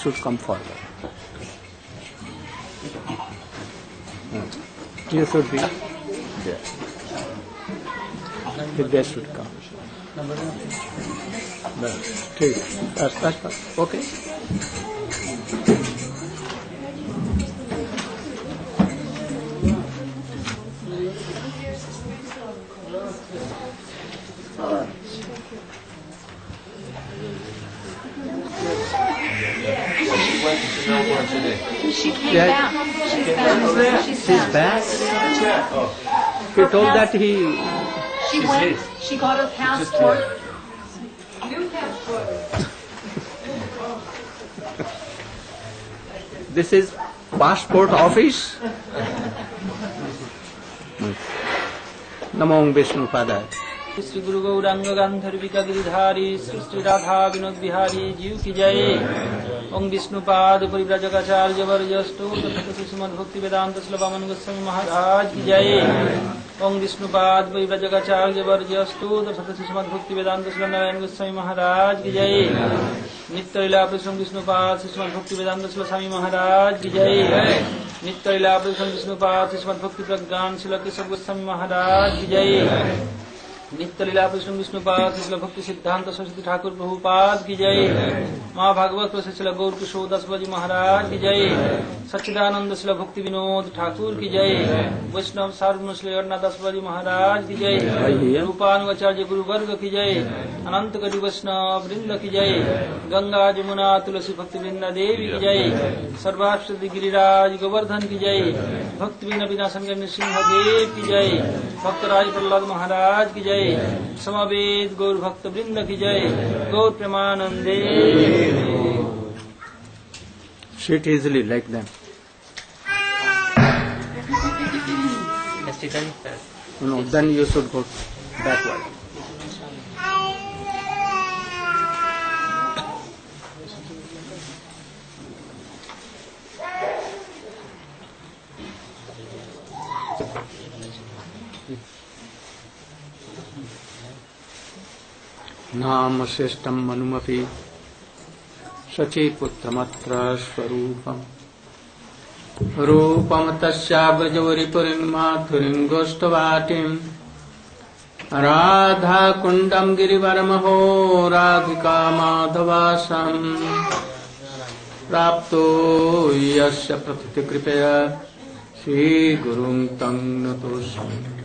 should come forward. You should be there. The they should come. No. Okay. She came that, back. She's back. She's, She's back. back. Oh. He told that he. She went. She got her passport. New passport. this is passport office. Namong Vishnu Padaya. Shri गुरु गौरांग गांधर्विका गिरिधारी श्री श्री राधा विनोद बिहारी जीव की जय। ओम विष्णुपाद परिव्रजकाचार्य वर्जस्तु श्रीमद भक्ति वेदांत श्लवामन गोस्वामी महाराज की जय। ओम विष्णुपाद परिव्रजकाचार्य वर्जस्तु श्रीमद भक्ति वेदांत श्री नारायण गोस्वामी महाराज की जय। नित्य लीला प्रसंग विष्णुपाद श्रीमद भक्ति वेदांत श्री स्वामी महाराज की जय। नित्य लीला प्रसंग विष्णुपाद श्रीमद भक्ति प्रज्ञान श्री केशव गोस्वामी महाराज की जय। नित्य लीला विष्णु विष्णुपाद शिल भक्ति सिद्धांत सरस्वती ठाकुर प्रभुपाद की जय माँ भागवत शिल गौर किशोर दस बजी महाराज की जय सच्चिदानंद शिल भक्ति विनोद ठाकुर की जय वैष्णव सार्वजन श्री बजी महाराज की जय रूपानुचार्य गुरु वर्ग की जय अनंत गति वैष्णव वृंद की जय गंगा जमुना तुलसी भक्ति वृंदा देवी की जय सर्वाश्वती गिरिराज गोवर्धन की जय भक्ति संग नृसिंह देव की जय भक्तराज प्रहलाद महाराज की जय जय। समवेद गौर भक्त वृंद की जय। गौर प्रेमानंदे। She'd easily like them No, then you should go. नाम श्रेष्ठम मनुमपि सचीपुत्रमत्र स्वरूपम्। रूपम तस्याब्रजोरिपुरीमाथुरिङ्गोष्ठवाटिम् राधाकुण्डम् गिरिवरमहो राधिका माधवासम्। प्राप्तो यस्य प्रथितकृपया श्रीगुरुम् तम् नतोऽस्मि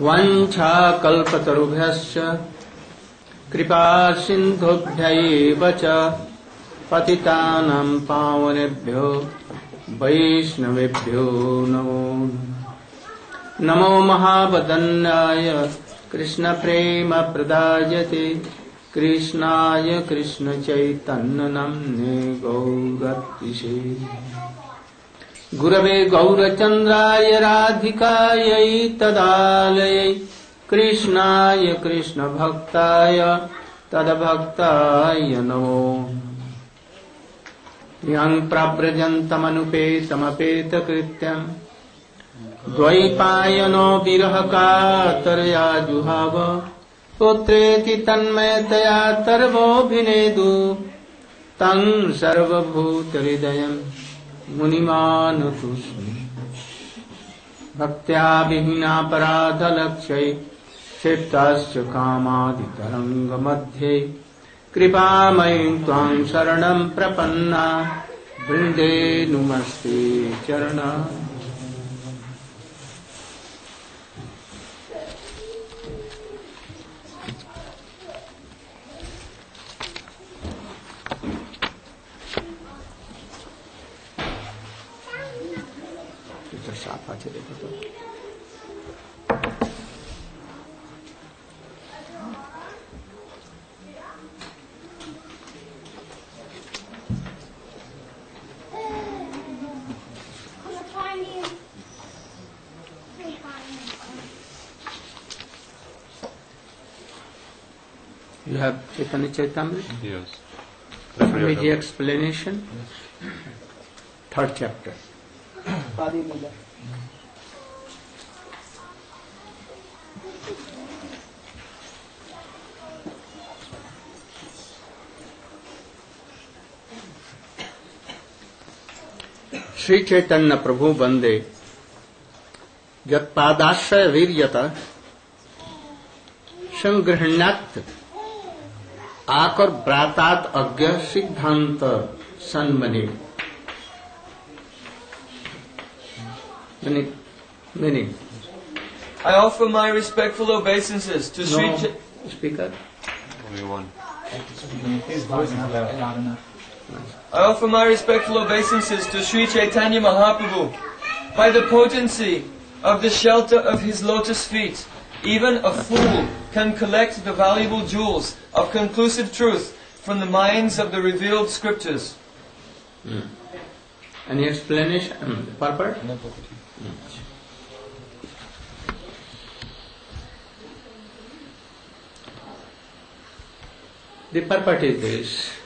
वञ्छाकल्पतरुभ्यश्च। कृपासिन्धुभ्यैव च पतितानाम् पावनेभ्यो वैष्णवेभ्यो नमो। नमो महावदन्नाय कृष्णप्रेमप्रदायते कृष्णाय कृष्णचैतन्यम् ने गो गुरवे गौरचन्द्राय राधिकायै तदालयै। कृष्णाय कृष्णभक्ताय तद्भक्ताय नमो। यं प्रव्रजन्तमनुपेतमपेतकृत्यम् द्वैपायनो विरहकातरया जुहाव पुत्रेति तन्मयतया तर्वोऽभिनेदु तं सर्वभूतहृदयम्। मुनिमानुतुष्मि भक्त्या विहीनापराधलक्ष्यै क्षिप्तस्य कामादितरङ्गमध्ये। कृपामयीं त्वां शरणं प्रपन्ना। वृन्दे नुमस्ते चरणा। साथ आचे देखो तो You have Chaitanya Chaitamrita? Yes. Immediate explanation? Yes. Third chapter. Shri Chaitanya प्रभु वंदे यत्पादाश्रय वीर्यत संगृहण्यात् आकर ब्रातात अज्ञ सिद्धांत सन्मने meaning I offer my respectful obeisances to no. Sri Ch- speaker Only one. His voice is loud, loud enough. I offer my respectful obeisances to Sri Chaitanya Mahaprabhu. By the potency of the shelter of his lotus feet, even a fool can collect the valuable jewels of conclusive truth from the minds of the revealed scriptures. any explanation? Um, purport The purport is this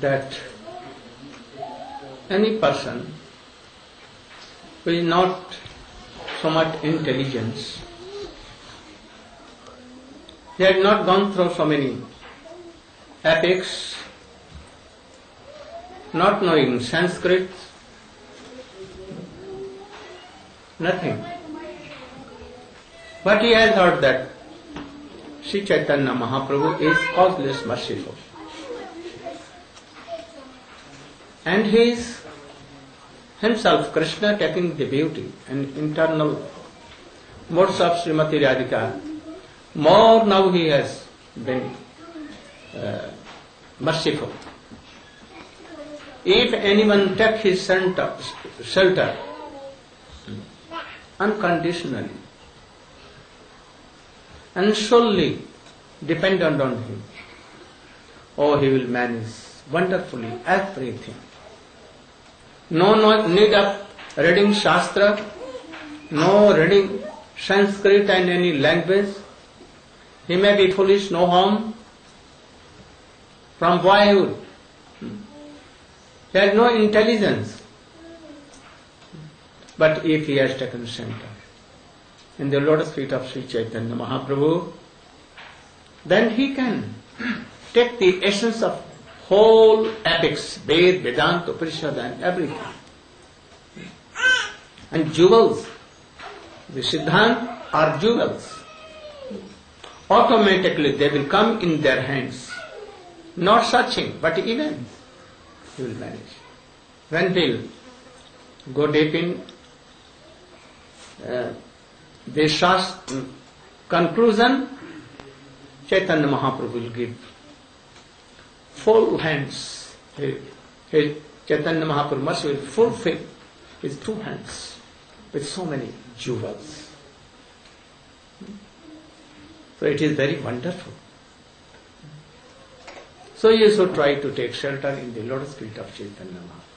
that any person who is not so much intelligence, he had not gone through so many epics, not knowing Sanskrit, nothing. But he has heard that Sri Chaitanya Mahaprabhu is causeless merciful. And he is himself, Krishna, taking the beauty and internal modes of Srimati Radhika. More now he has been uh, merciful. If anyone take his shelter, shelter unconditionally and solely dependent on him, oh, he will manage wonderfully everything. No, need of reading Shastra, no reading Sanskrit and any language. He may be foolish, no harm. From boyhood, he has no intelligence. But if he has taken center in the lotus feet of Sri Chaitanya Mahaprabhu, then he can take the essence of whole epics, Ved, Vedanta, Upanishad and everything. And jewels, the Siddhant are jewels. Automatically they will come in their hands. Not searching, but even you will manage. When he'll go deep in uh, the Shast- conclusion, Chaitanya Mahaprabhu will give full hands. He- Chaitanya Mahaprabhu must will fulfill his two hands with so many jewels. So it is very wonderful. So you should try to take shelter in the lotus feet of Chaitanya Mahaprabhu.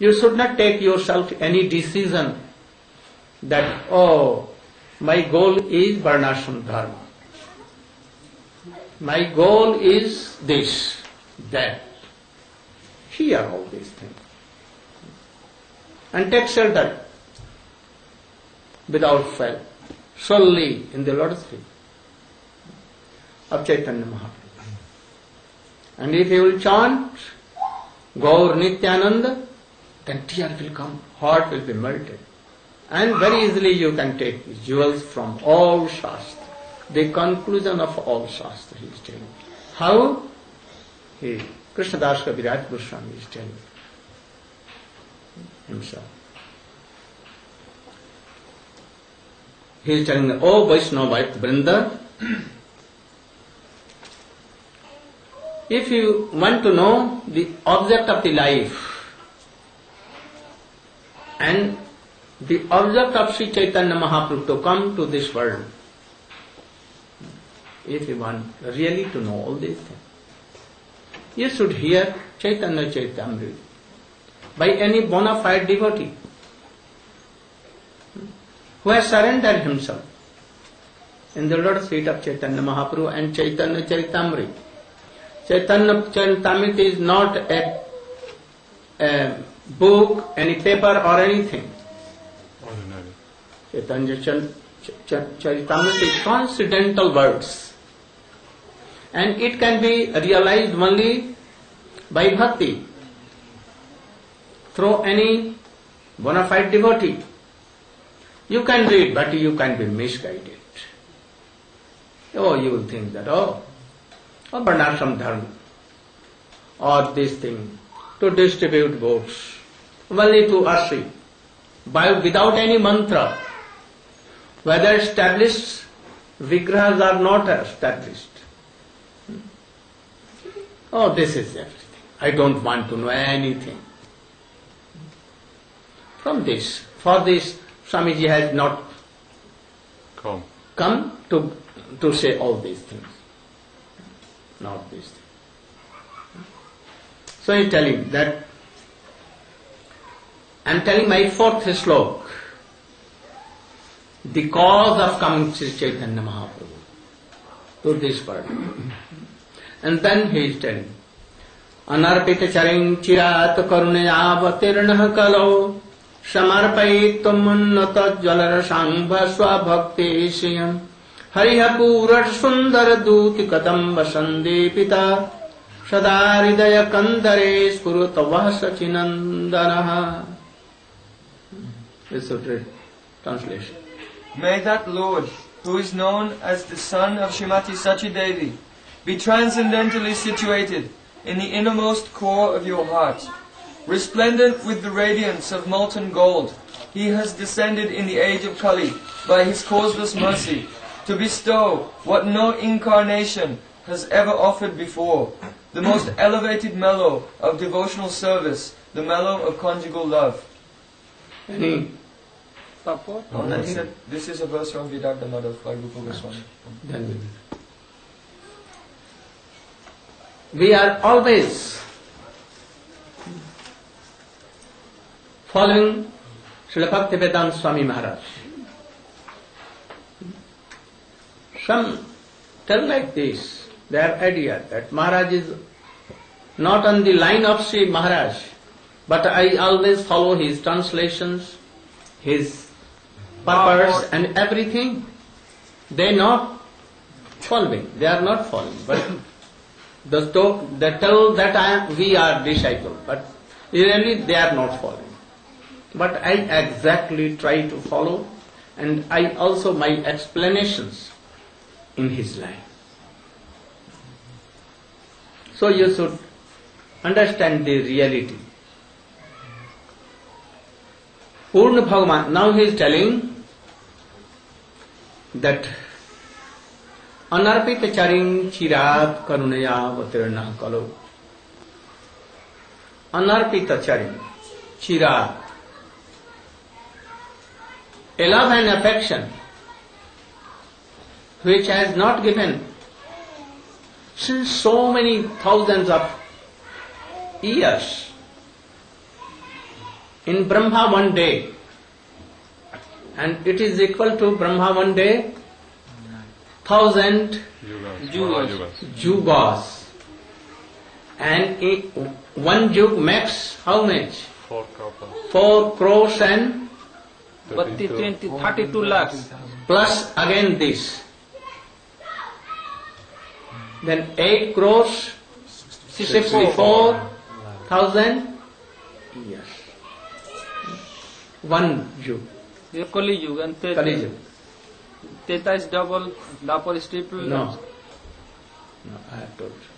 You should not take yourself any decision that, oh, my goal is Varnashram Dharma. My goal is this, that. Hear all these things. And take shelter without fail, solely in the lotus feet of Chaitanya Mahaprabhu. And if you will chant Gaur Nityananda, then tear will come, heart will be melted. And very easily you can take jewels from all Shastra. The conclusion of all Shastra he is telling. How? He, Krishnadas Kaviraj Goswami is telling himself. He is telling, Oh Vaishnava Vrinda, if you want to know the object of the life and the object of Sri Chaitanya Mahaprabhu to come to this world, if you want really to know all these things, you should hear Chaitanya Charitamrita by any bona fide devotee who has surrendered himself in the lotus feet of Chaitanya Mahaprabhu and Chaitanya Charitamrita. Chaitanya Charitamrita is not a, a book, any paper or anything. Ordinary. Chaitanya Char- Char- Charitamrita is transcendental words. And it can be realized only by bhakti. through any bona fide devotee. You can read, but you can be misguided. Oh, you will think that, oh, oh Varnashram Dharma, or this thing, to distribute books, only to worship, by, without any mantra, whether established vigrahas are not established. Oh, this is everything. I don't want to know anything. From this, for this, Swamiji has not Come. come to, to say all these things. Not these things. So he's telling that I'm telling my fourth slok, the cause of coming Sri Chaitanya Mahaprabhu to this world. And then he is telling, अनर्पित चरिं चिरात करुणयावतीर्ण कलौ समर्पयितुमुन्नत ज्वलरसाङ्भ स्वभक्ति श्रियम् हरिः पूरट सुन्दर दूति कदम्ब सन्दीपिता सदा हृदय कन्दरे स्फुरत वः सचिनन्दनः translation. May that Lord, who is known as the son of Shrimati Sachi Devi, be transcendentally situated in the innermost core of your heart. Resplendent with the radiance of molten gold, he has descended in the age of Kali by his causeless mercy to bestow what no incarnation has ever offered before, the most elevated mellow of devotional service, the mellow of conjugal love. Any Purport? Oh, I this is a verse from Vidagdha Madhav by Rupa Goswami. then we are always following Srila Bhaktivedanta Swami Maharaj. Some tell like this, their idea that Maharaj is not on the line of Sri Maharaj, but I always follow his translations, his purpose and everything. They are not following, they are not following, but the talk, they tell that I am, we are disciple, but really they are not following. But I exactly try to follow, and I also my explanations in his line. So you should understand the reality. Purna Bhagavan, now he is telling that अनर्पित चरिं चिरात करुणया अवतीर्ण कलो अनर्पित चरिं चिरात a love and affection which has not given since so many thousands of years in Brahma one day and it is equal to Brahma one day thousand Yugas. Yugas. And i- one jug makes how much? Four. Four crores and But the 20, 32 lakhs. plus again this. Then eight crores, sixty-four thousand years. One jug, ये कली युग and Kali jug. Teta is double, Dapur is triple. No. No, I have told you.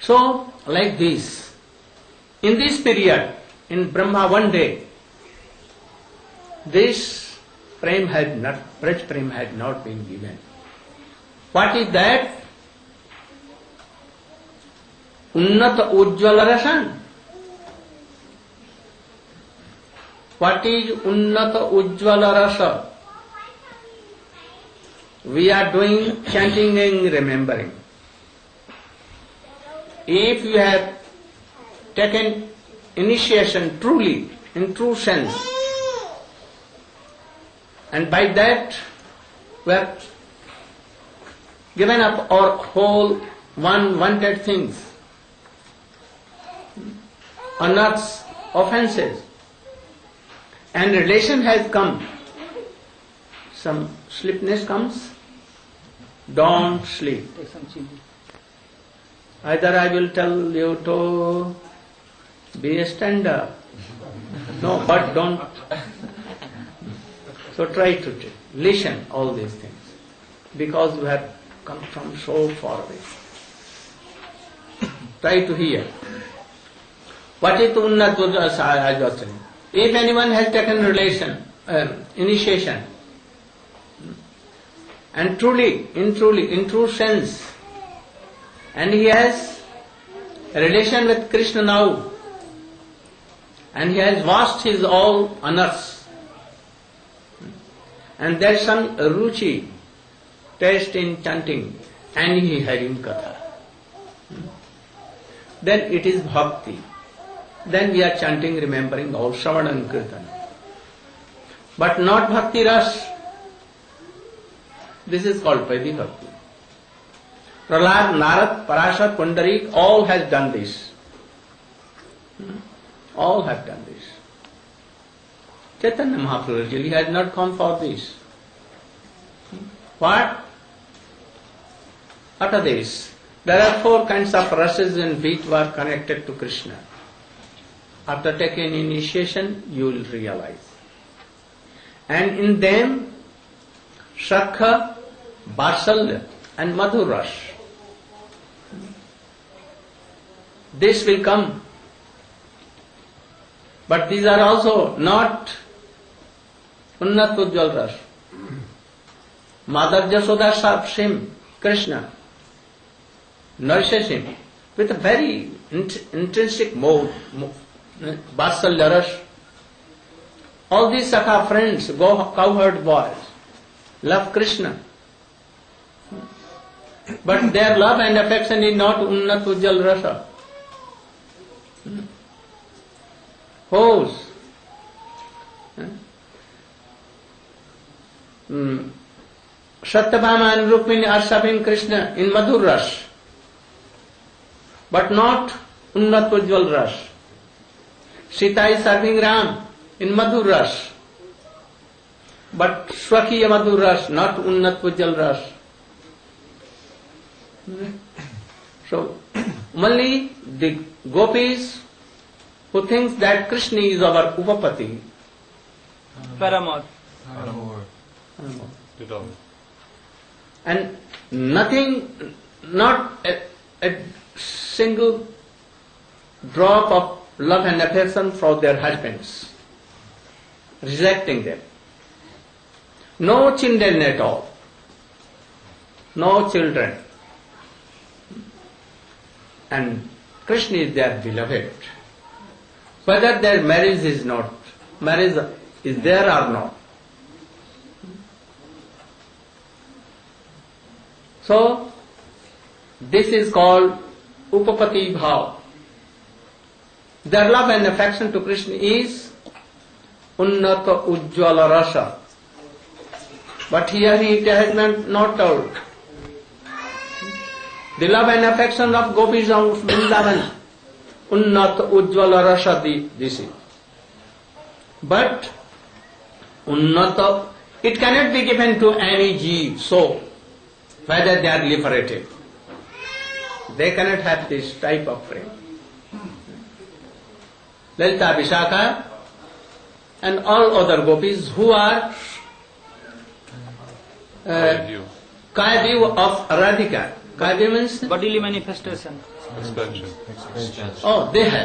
So, like this, in this period, in Brahma one day, this prem had not, Braj prem had not been given. What is that? Unnat Ujjwala Rasan. What is Unnata Ujjwala Rasa? We are doing chanting and remembering. If you have taken initiation truly, in true sense, and by that we have given up our whole one wanted things, anarthas, offenses, and relation has come, some slipness comes, don't sleep. Either I will tell you to be a stand up, No, but don't. So try to listen all these things because you have come from so far away. Try to hear. What is Unnat? If anyone has taken relation, uh, initiation, and truly, in truly, in true sense, and he has a relation with Krishna now, and he has washed his all honors, and there is some ruchi, taste in chanting, and he hearing katha. Then it is bhakti. Then we are chanting, remembering all Shravan and Kirtan. But not bhakti ras. This is called Vaidhi Bhakti. Narad, Parashar, Pundarik, all has done this. Hmm? All have done this. Chaitanya Mahaprabhu really has not come for this. Hmm? What? What are these? There are four kinds of rases in which were connected to Krishna. After taking initiation, you will realize. And in them, Shakha, Varsalya and Madhuras. This will come. But these are also not Unnat Ujjwal Ras. Mother Jasoda Sharp Krishna nourishes him with a very int- intrinsic mode, mo- Vatsalya Ras. All these Sakha friends, go- cowherd boys, love Krishna. But their love and affection is not Unnat Ujjal Rasa. Whose? Hmm. Satyabhama and Rukmini are serving Krishna in Madhur Ras, but not Unnat Ujjwal Ras. Sita is serving Ram in Madhur Ras, but Swakiya Madhur Ras, not Unnat Ujjwal Ras. So, only the gopis who thinks that Krishna is our Upapati, Paramount. Didam. and nothing, not a, a single drop of love and affection for their husbands, rejecting them. No children at all. No children. And Krishna is their beloved. Whether their marriage is not, marriage is there or not. So, this is called Upapati Bhav. Their love and affection to Krishna is Unnata Ujjwala Rasa. But here he has not told. The love and affection of gopis of Vrindavan, Unnata Ujjwala Rasa di- this is. But Unnata, it cannot be given to any jeev, so whether they are liberated. They cannot have this type of frame. Lalita Vishakha and all other gopis who are uh, view of Radhika. काय dimension bodily manifestation oh they है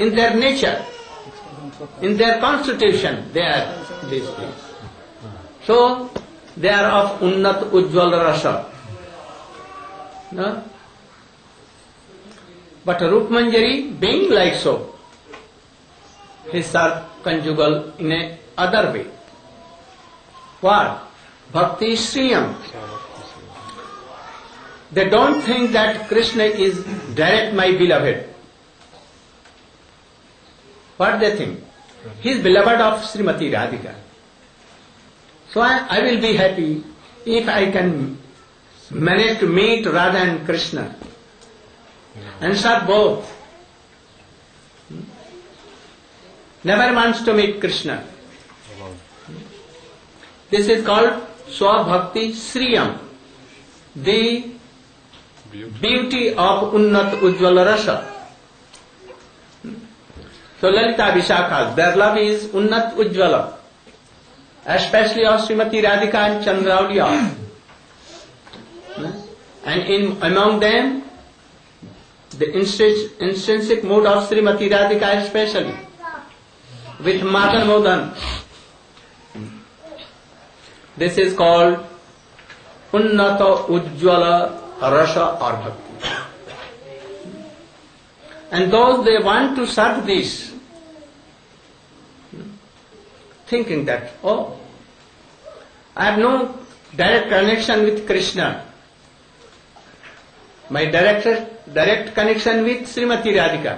in their nature in their constitution they are this so they are of उन्नत उज्ज्वल रस but Rupamanjari being like so his are conjugal in a other way वार भक्ति श्रीयम They don't think that Krishna is direct my beloved. What they think? He is beloved of Srimati Radhika. So I, I will be happy if I can manage to meet Radha and Krishna and serve both. Never wants to meet Krishna. This is called Swabhakti Sriyam, the beauty of उन्नत उज्ज्वल रस तो Lalita Vishakha their love is उन्नत उज्ज्वल especially of Shrimati Radhika and चंद्रावलिया and in amount them the intrinsic mood of Shrimati Radhika specially with Madan मोदन this is called उन्नत उज्ज्वल रस और भक्ति। And those they want to serve this thinking that oh I have no direct connection with Krishna my direct direct connection with Shrimati Radhika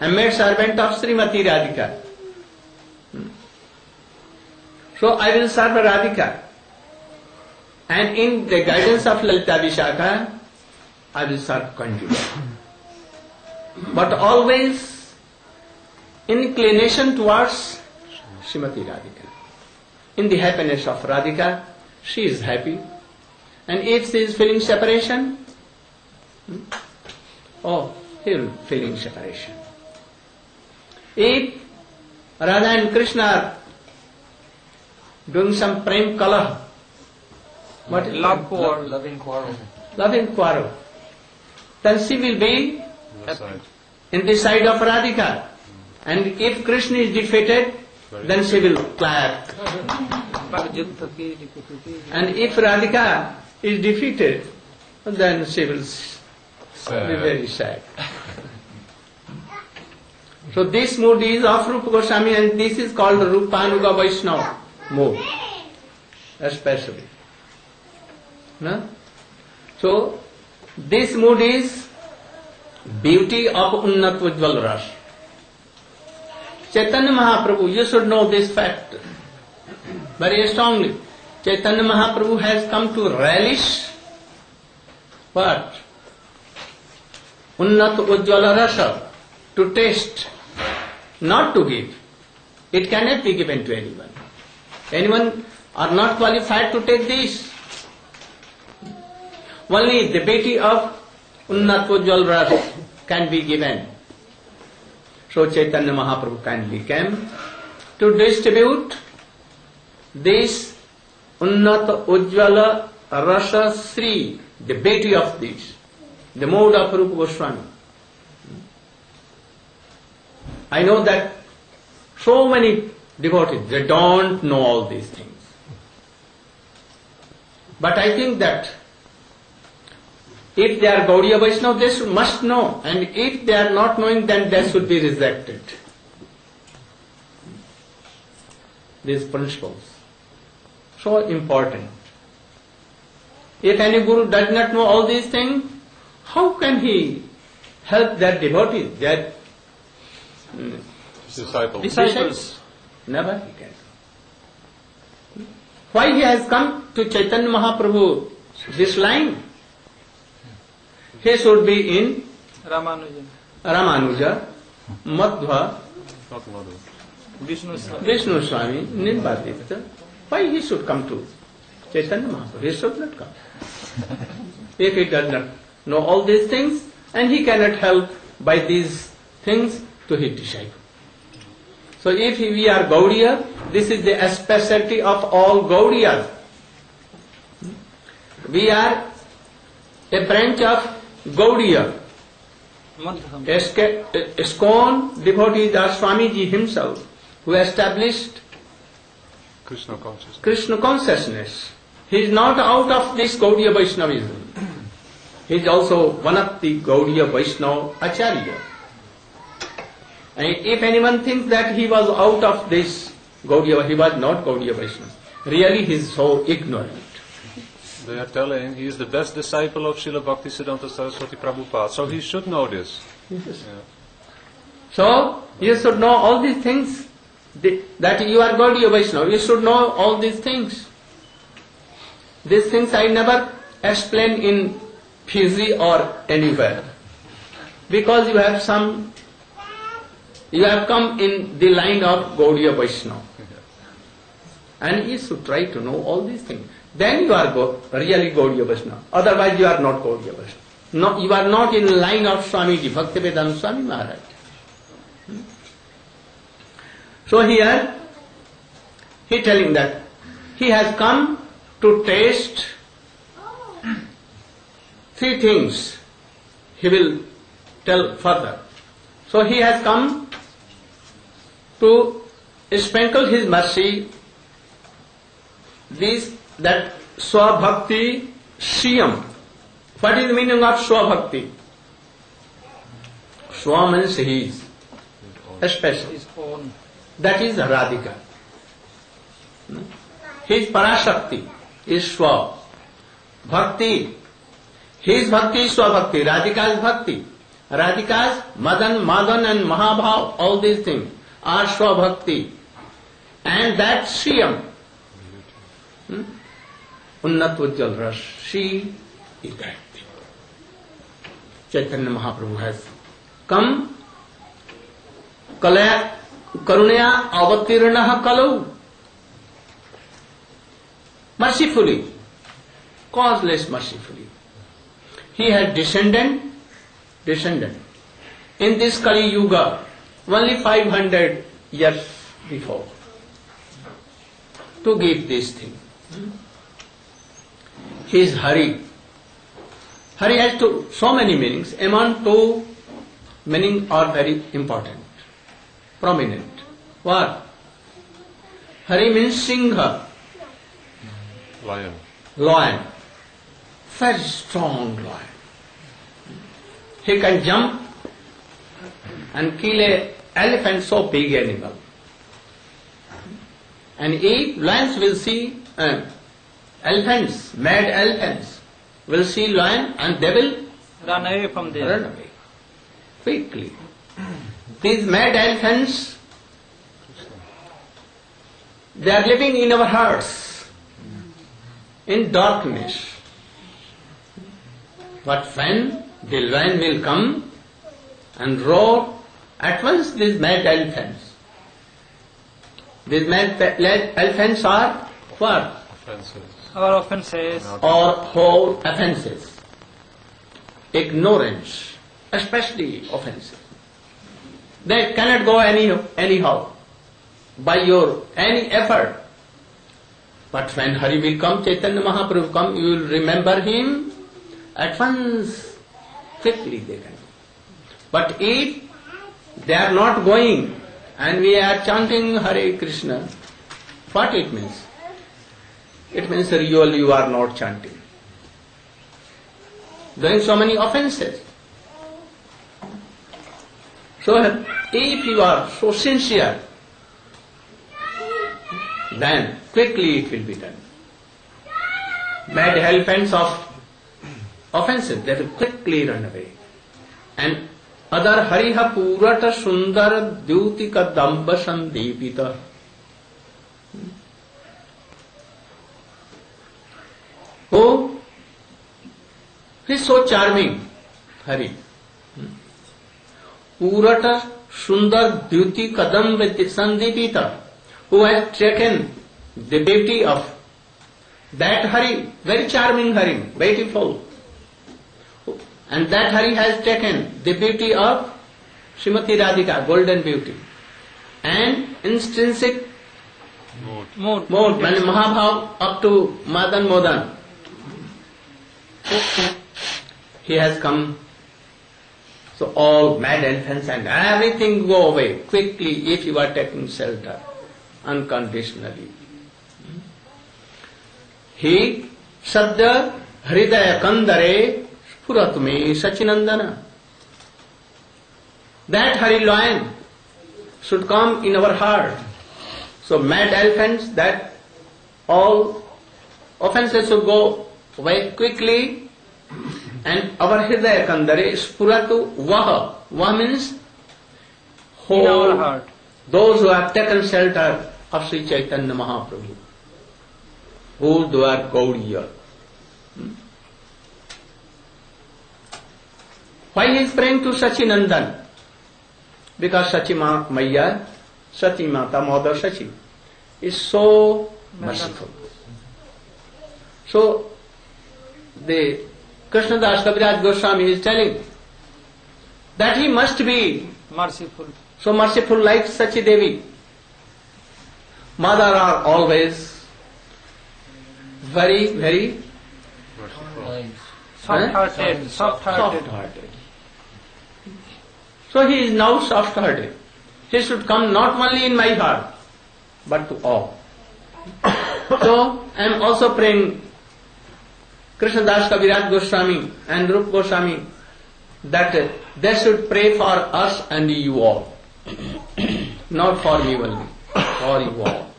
I maid servant of Shrimati Radhika so I will serve Radhika And in the guidance of Lalita Vishakha, I will serve continue. But always inclination towards Srimati Radhika. In the happiness of Radhika, she is happy. And if she is feeling separation, hmm, oh, he will feeling separation. If Radha and Krishna are doing some prem kalah, What is love quarrel? Loving quarrel. Loving quarrel. Then she will be in the side of Radhika. And if Krishna is defeated, then she will clap. And if Radhika is defeated, then she will sad. be very sad. So this mood is of Rupa Goswami and this is called Rupanuga Vaishnava mood, especially. ना? So this mood is beauty of उन्नत उज्ज्वल rush Chaitanya Mahaprabhu you should know this fact very strongly Chaitanya Mahaprabhu has come to relish but उन्नत उज्ज्वल रस to taste not to give it can not be given to any one any one are not qualified to take this Only the beauty of Unnat Rasa can be given. So Chaitanya Mahaprabhu kindly came to distribute this Unnata Ujjvala Rasa Sri, the beauty of this, the mode of Rupa Goswami. I know that so many devotees, they don't know all these things. But I think that if they are Gaudiya Vaishnava, they should, must know. And if they are not knowing, then they should be rejected. These principles. So important. If any guru does not know all these things, how can he help their devotees, their mm, Disciple. Disciples. Never he can. Why he has come to Chaitanya Mahaprabhu this line? He should be in Ramanujan. Ramanuja, Madhva. Vishnu Swami. Vishnu Swami. Why he should come to Chaitanya Mahaprabhu? He should not come. if he does not know all these things, and he cannot help by these things to his disciple. So if we are Gaudiya, this is the specialty of all Gaudiyas. We are a branch of Gaudiya. ISKCON devotees are Swamiji himself who established Krishna consciousness. Krishna consciousness. He is not out of this Gaudiya Vaishnavism. He is also one of the Gaudiya Vaishnava Acharya. And if anyone thinks that he was out of this Gaudiya, he was not Gaudiya Vaishnava. Really he is so ignorant. They are telling he is the best disciple of Srila Bhaktisiddhanta Saraswati Prabhupada. So he should know this. Yes. So, you should know all these things. That you are Gaudiya Vaishnava, you should know all these things. These things I never explain in Fiji or anywhere. Because you have some, you have come in the line of Gaudiya Vaishnava. And you should try to know all these things. Then you are go, really Gaudiya Vaishnava. Otherwise you are not Gaudiya Vaishnava. No, you are not in line of Swamiji, Bhaktivedanta Swami Maharaj. Hmm? So here, he telling that he has come to taste three things. He will tell further. So he has come to sprinkle his mercy, this that swabhakti siyam. What is the meaning of swabhakti? Swa means his. His own. That is Radhika. His Parashakti is Swa. Bhakti. His Bhakti is Swa Bhakti. Radhika's Bhakti. Radhika's Madan, Madan and Mahabhav, all these things are Swa Bhakti. And that Sriyam, hmm? उन्नत उज्जवल चैतन्य महाप्रभु है। कम कल करुणया अवतीर्ण कलऊ mercifully causeless mercifully he has descendant descendant in this Kali Yuga only five hundred years before to give this thing His Hari. Hari has to, so many meanings. Among two meaning are very important, prominent. What? Hari means Singha, Lion. lion, very strong lion. He can jump and kill a elephant so big animal. And if lions will see uh, elephants, mad elephants, will see lion and they will Run away from there. run away quickly. These mad elephants, they are living in our hearts, in darkness. But when the lion will come and roar, at once these mad elephants. These mad elephants are what? Offenses. Our offenses. or whole offenses. Ignorance, especially offenses. They cannot go any, anyhow by your any effort. But when Hari will come, Chaitanya Mahaprabhu will come, you will remember him at once, quickly they can. But if they are not going and we are chanting Hare Krishna, what it means? It means really you are not chanting. Doing so many offenses. So if you are so sincere, then quickly it will be done. Mad elephants of offenses, they will quickly run away. And other hariha purata sundar dyutika damba sandipita. हो so charming. Hari. उरट सुंदर द्युति कदम विद संदीपित। Who has taken the beauty of that Hari very charming Hari for and that Hari has taken the beauty of Shrimati Radhika golden beauty and intrinsic mood mood mood महाभाव up to Madan मोदन He has come. So all mad elephants and everything go away quickly if you are taking shelter unconditionally. He Sadya Hridaya Kandare Spuratme Sachinandana. That Hari lion should come in our heart. So mad elephants, that all offenses should go very quickly and our हृदय कंदरे स्पुरत वह वह means whole heart shelter of Shri Chaitanya Mahaprabhu who द्वार Gaudiya why is prem to Sachi Nandan because Sachi Ma maiya Sachi Mata mother Sachi is so merciful so the Krishnadas Kaviraj Goswami is telling that he must be Merciful. so merciful like Sachi Devi. mother are always very, very Soft-hearted, soft-hearted. soft-hearted. So he is now soft-hearted. He should come not only in my heart, but to all. so I am also praying Krishna Das Kaviraj Goswami and Rup Goswami that uh, they should pray for us and you all. not for me only, for you all.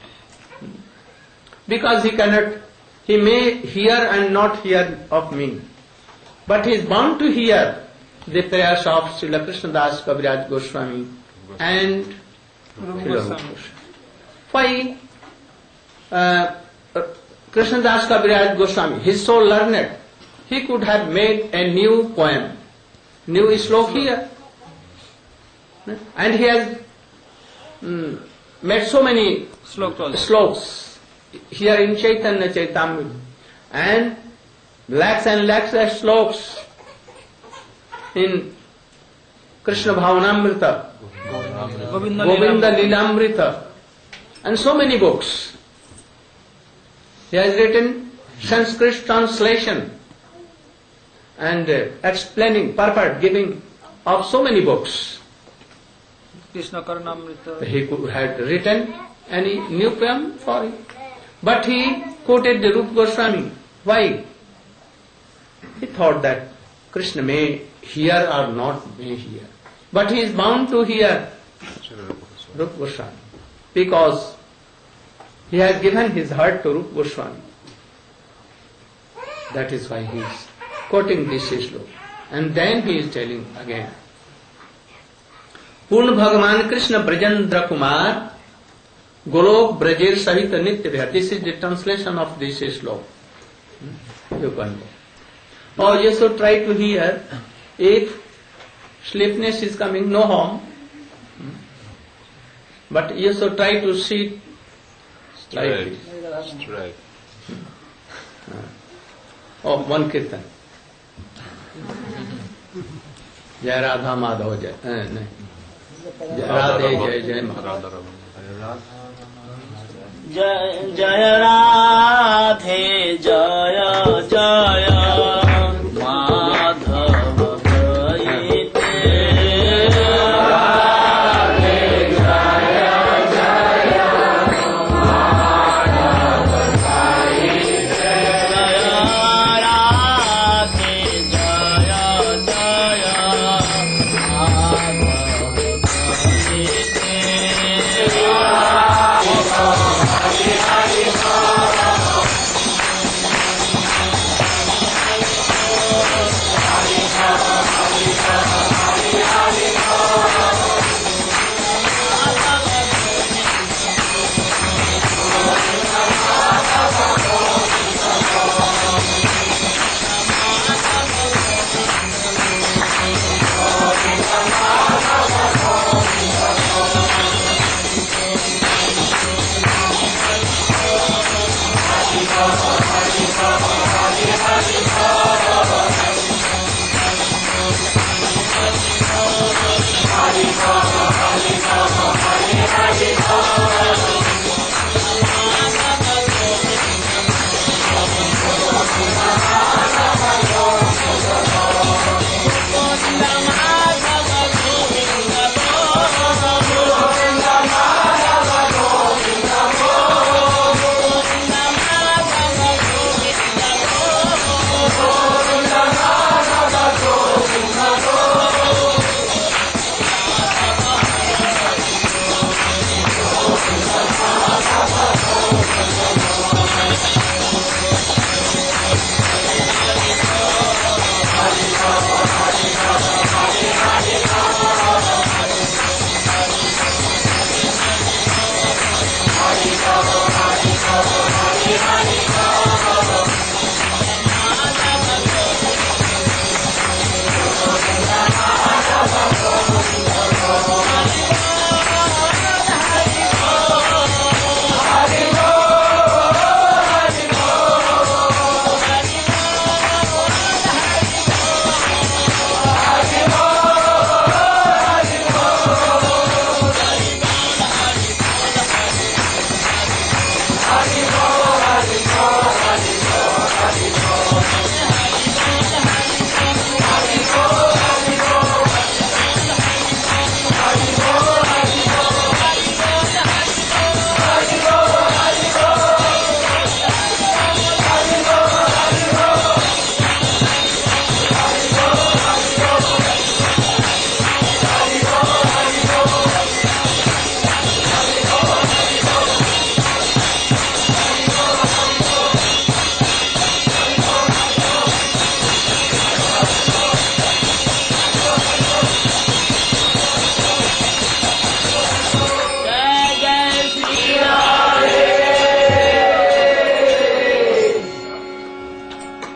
Because he cannot, he may hear and not hear of me. But he is bound to hear the prayers of Srila Krishna Das Kaviraj Goswami and Rupa Goswami. Why? Uh, Krishnadas का Viraj Goswami his so learned he could have made a new poem new shloka he and he has made so many shloka तो shlokas here in Chaitanya चैताम and lakhs and lakhs a shlokas in Krishna Bhavanamrita Govinda Lilamrita. And so many books He has written Sanskrit translation and uh, explaining, purport, giving of so many books. Krishna Karnamrita. He could had written any new poem for it. But he quoted the Rup Goswami. Why? He thought that Krishna may hear or not may hear. But he is bound to hear Rup Goswami because he has given his heart to Rupa Goswami. That is why he is quoting this shloka. And then he is telling again. पूर्ण भगवान कृष्ण ब्रजेंद्र कुमार गोलोक ब्रजेर सहित नित्य भय this is the translation of this shloka you can और ये so try to hear if sleepiness is coming no home but ये so try to see this. Straight. Oh, one kirtan. जय राधा माधव जय अ, नहीं जय राधे जय जय माधव. जय जय राधे जय जय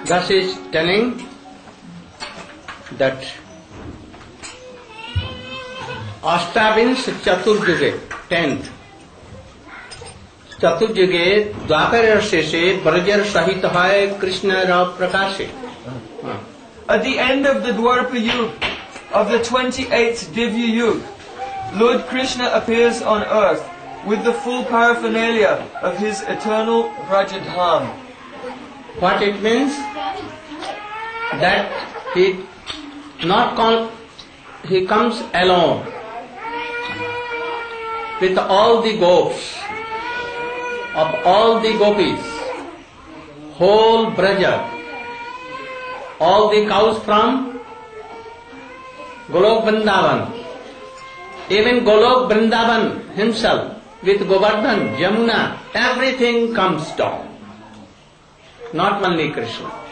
Thus is telling that अष्टाविंश चतुर्युगे टेंथ चतुर्युगे द्वापर शेषे ब्रजर सहित है कृष्ण राव प्रकाशे At the end of the Dwapara Yuga, of the 28th Divya Yuga, Lord Krishna appears on earth with the full paraphernalia of his eternal Vrajadham. What it means? That he not call, he comes alone with all the gopis of all the gopis, whole Braja, all the cows from Golok Vrindavan, even Golok Vrindavan himself with Govardhan, Jamuna, everything comes down not only Krishna.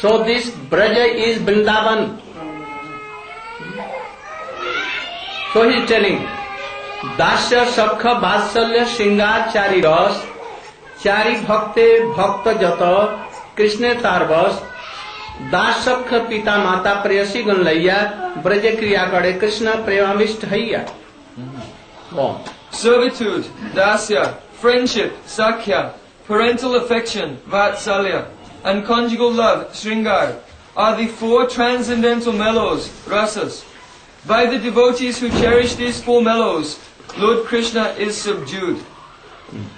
So this Braj is Vrindavan so he telling दास्य सख बात्सल्य श्रृंगार चारि रस चारी भक्त भक्त जत कृष्ण तारवस दास सख पिता माता प्रेयसी गण लैया ब्रज क्रिया करे कृष्ण प्रेमिष्ट हैया Servitude, dasya, friendship, sakya, parental affection, vatsalya. And conjugal love, shringar, are the four transcendental mellows, rasas. By the devotees who cherish these four mellows, Lord Krishna is subdued.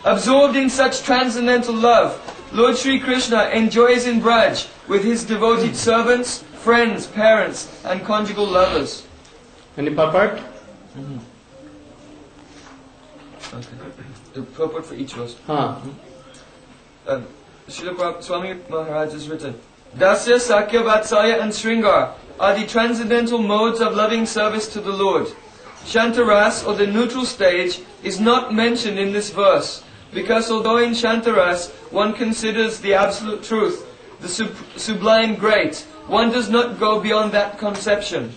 Absorbed in such transcendental love, Lord Sri Krishna enjoys in Braj with his devoted servants, friends, parents, and conjugal lovers. Any purport? Okay. The purport for each verse. हाँ uh, Srila Swami Maharaj has written, Dasya, Sakhya, Vatsalya and Sringar are the transcendental modes of loving service to the Lord. Shantaras, or the neutral stage, is not mentioned in this verse, because although in Shantaras one considers the absolute truth, the sub- sublime great, one does not go beyond that conception.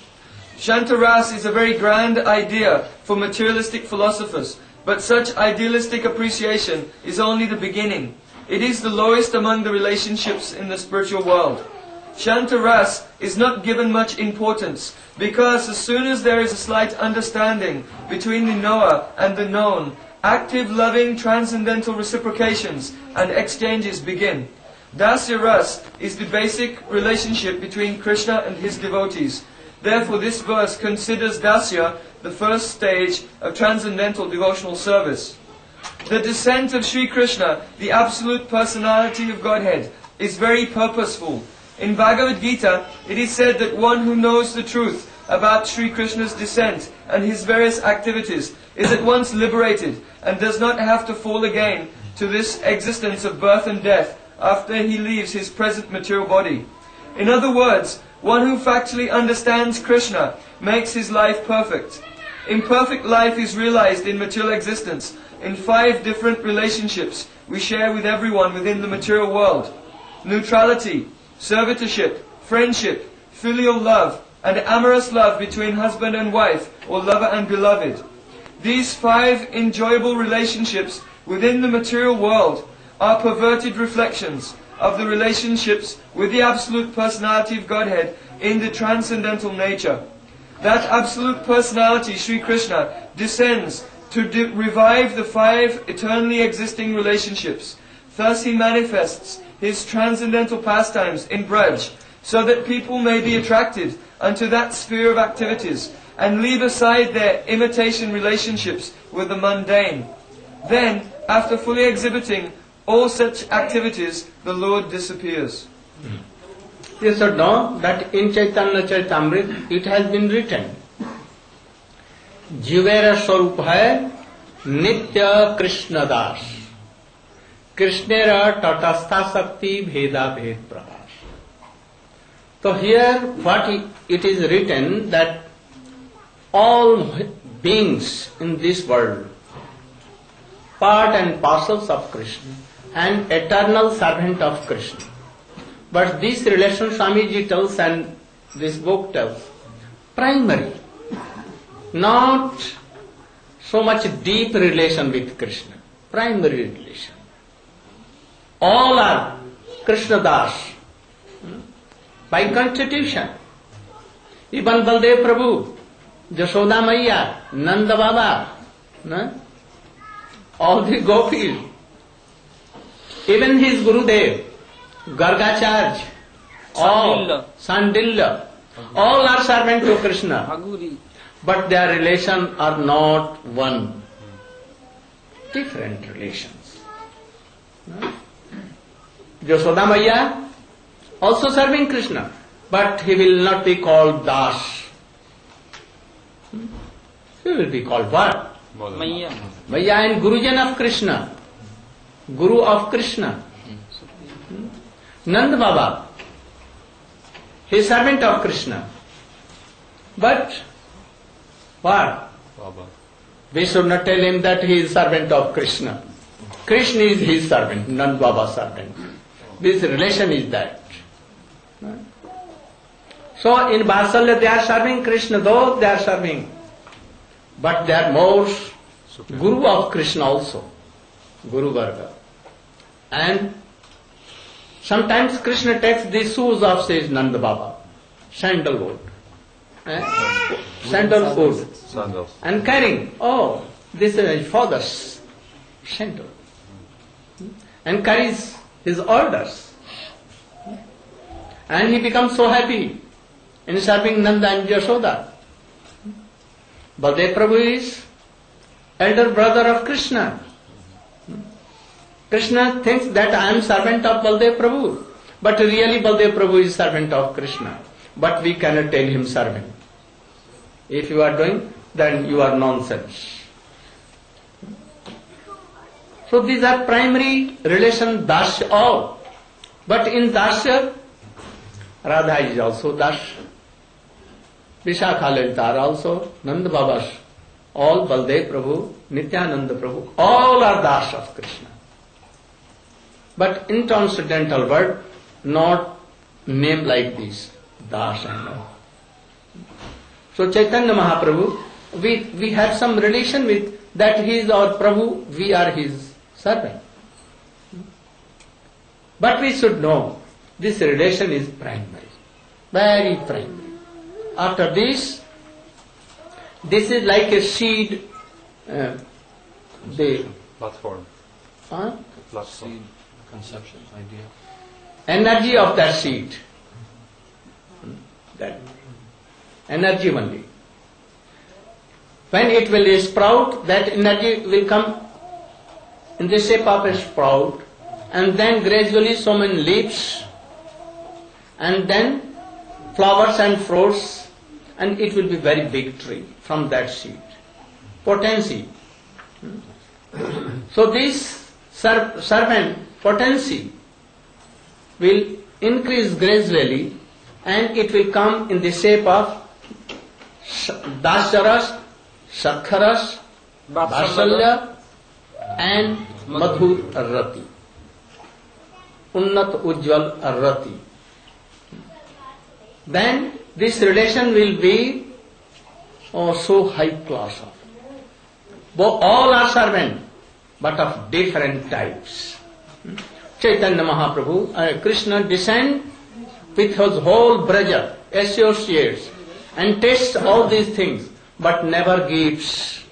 Shantaras is a very grand idea for materialistic philosophers, but such idealistic appreciation is only the beginning. It is the lowest among the relationships in the spiritual world. Shantaras is not given much importance because as soon as there is a slight understanding between the knower and the known, active, loving, transcendental reciprocations and exchanges begin. Dasya Ras is the basic relationship between Krishna and his devotees. Therefore, this verse considers Dasya the first stage of transcendental devotional service. The descent of Sri Krishna, the absolute personality of Godhead, is very purposeful. In Bhagavad Gita, it is said that one who knows the truth about Sri Krishna's descent and his various activities is at once liberated and does not have to fall again to this existence of birth and death after he leaves his present material body. In other words, one who factually understands Krishna makes his life perfect. Imperfect life is realized in material existence in five different relationships we share with everyone within the material world neutrality, servitorship, friendship, filial love, and amorous love between husband and wife, or lover and beloved. These five enjoyable relationships within the material world are perverted reflections of the relationships with the absolute personality of Godhead in the transcendental nature. That absolute personality, Sri Krishna, descends to de- revive the five eternally existing relationships. Thus he manifests his transcendental pastimes in Braj, so that people may be attracted unto that sphere of activities and leave aside their imitation relationships with the mundane. Then, after fully exhibiting all such activities, the Lord disappears. Mm-hmm. is a dawn that in Chaitanya Charitamrita, it has been written. जीवेर स्वरूप है नित्य कृष्णदास कृष्णेर तटस्था शक्ति भेदा भेद प्रकाश तो here what it is written that all beings in this world part and parcels of Krishna and eternal servant of Krishna But this relation Swamiji tells and this book tells primary, not so much deep relation with Krishna, primary relation. All are Krishna Das hmm, by constitution. Even Baldev Prabhu, Jashoda Maya, Nanda Baba, no? all the gopis, even his Gurudev, All, all are servant to Krishna, Aguri. but their relation are not one. Different relations. No? Jashoda Maya also serving Krishna, but he will not be called Das. Hmm? He will be called what? Mother. Maya. Maya and Gurujan of Krishna. Guru of Krishna. Nand Baba. He is servant of Krishna. But what? Baba. We should not tell him that he is servant of Krishna. Krishna is his servant, Nand Baba servant. This relation is that. So in Vatsalya they are serving Krishna, though they are serving. But they are more Supreme. Guru of Krishna also. Guru Varga. And sometimes Krishna takes the shoes of says Nanda Baba, sandalwood. Eh? Sandalwood Sandals. and carrying, oh, this is father's sandal. And carries his orders. And he becomes so happy in serving Nanda and Yashoda. Baldev Prabhu is elder brother of Krishna. Krishna thinks that I am servant of Baldev Prabhu. But really Baldev Prabhu is servant of Krishna. But we cannot tell him servant. If you are doing, then you are nonsense. So these are primary relation dasya all. But in dasya, Radha is also dasya. Vishakha Lalita are also Nanda Baba's. All Baldev Prabhu, Nityananda Prabhu, all are das of Krishna. But in transcendental word, not name like this, das and all. So Chaitanya Mahaprabhu, we, we have some relation with that he is our Prabhu, we are his servant. But we should know this relation is primary, very primary. After this, this is like a seed, uh, the Platform. huh? Platform. Conception, idea. energy of that seed. That energy only. When it will sprout, that energy will come in the shape of a sprout, and then gradually so many leaves, and then flowers and fruits, and it will be very big tree from that seed. Potency. Hmm. So this ser- servant potency will increase gradually and it will come in the shape of sh- dasyaras, sakharas, vasalya and madhur rati. Unnat ujjwal rati. Then this relation will be oh, so high class of. All are servant, but of different types. Chaitanya Mahaprabhu, uh, Krishna descend with his whole braja, associates, and tastes all these things, but never gives.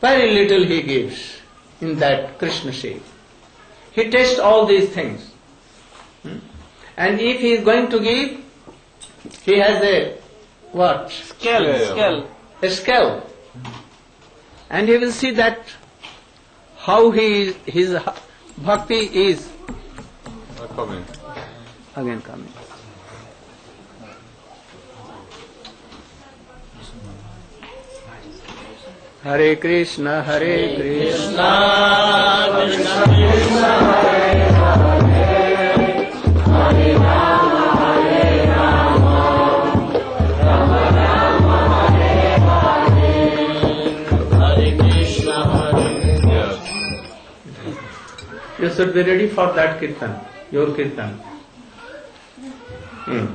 Very little he gives in that Krishna shape. He tastes all these things. Hmm? And if he is going to give, he has a what? Scale, Scale. scale. A scale. And he will see that how he his bhakti is Uh, coming. again coming. Hare Krishna, Hare Krishna. Hare You should be ready for that kirtan, your kirtan. Hmm.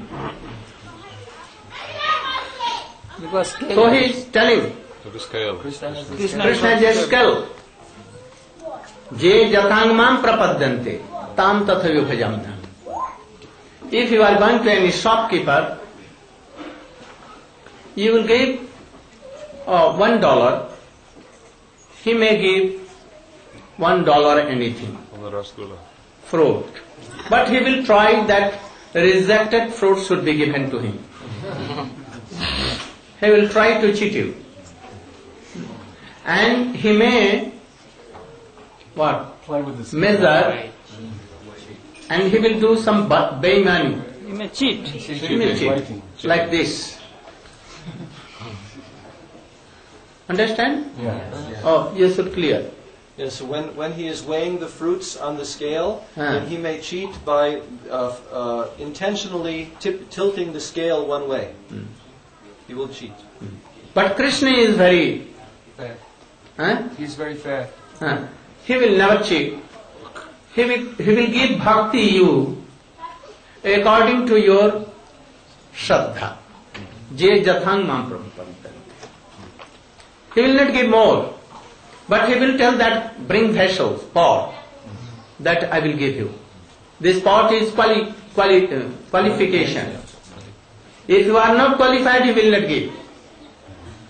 Because. So he is telling, To the scale. Krishna, Krishna is a skull. Je jatangmam prapadyante. tam tathavi bhajamna. If you are going to any shopkeeper, you will give uh, one dollar. He may give one dollar anything, rasgulla. fruit. But he will try that rejected fruit should be given to him. he will try to cheat you. And he may what? Play with this. Measure and he will do some ba- baymani. You may cheat. He may cheat. Like this. Understand? Yeah. Oh, you should clear. Yes, so when, when he is weighing the fruits on the scale, Ah. then he may cheat by uh, uh, intentionally tip, tilting the scale one way. He will cheat. But Krishna is very, Fair. huh? is very fair. Huh? He will never cheat. He will, he will give bhakti you according to your shraddha. Je jathang mam. He will not give more. But he will tell that bring vessels, pot, that I will give you. This pot is quali, quali, uh, qualification. If you are not qualified, he will not give.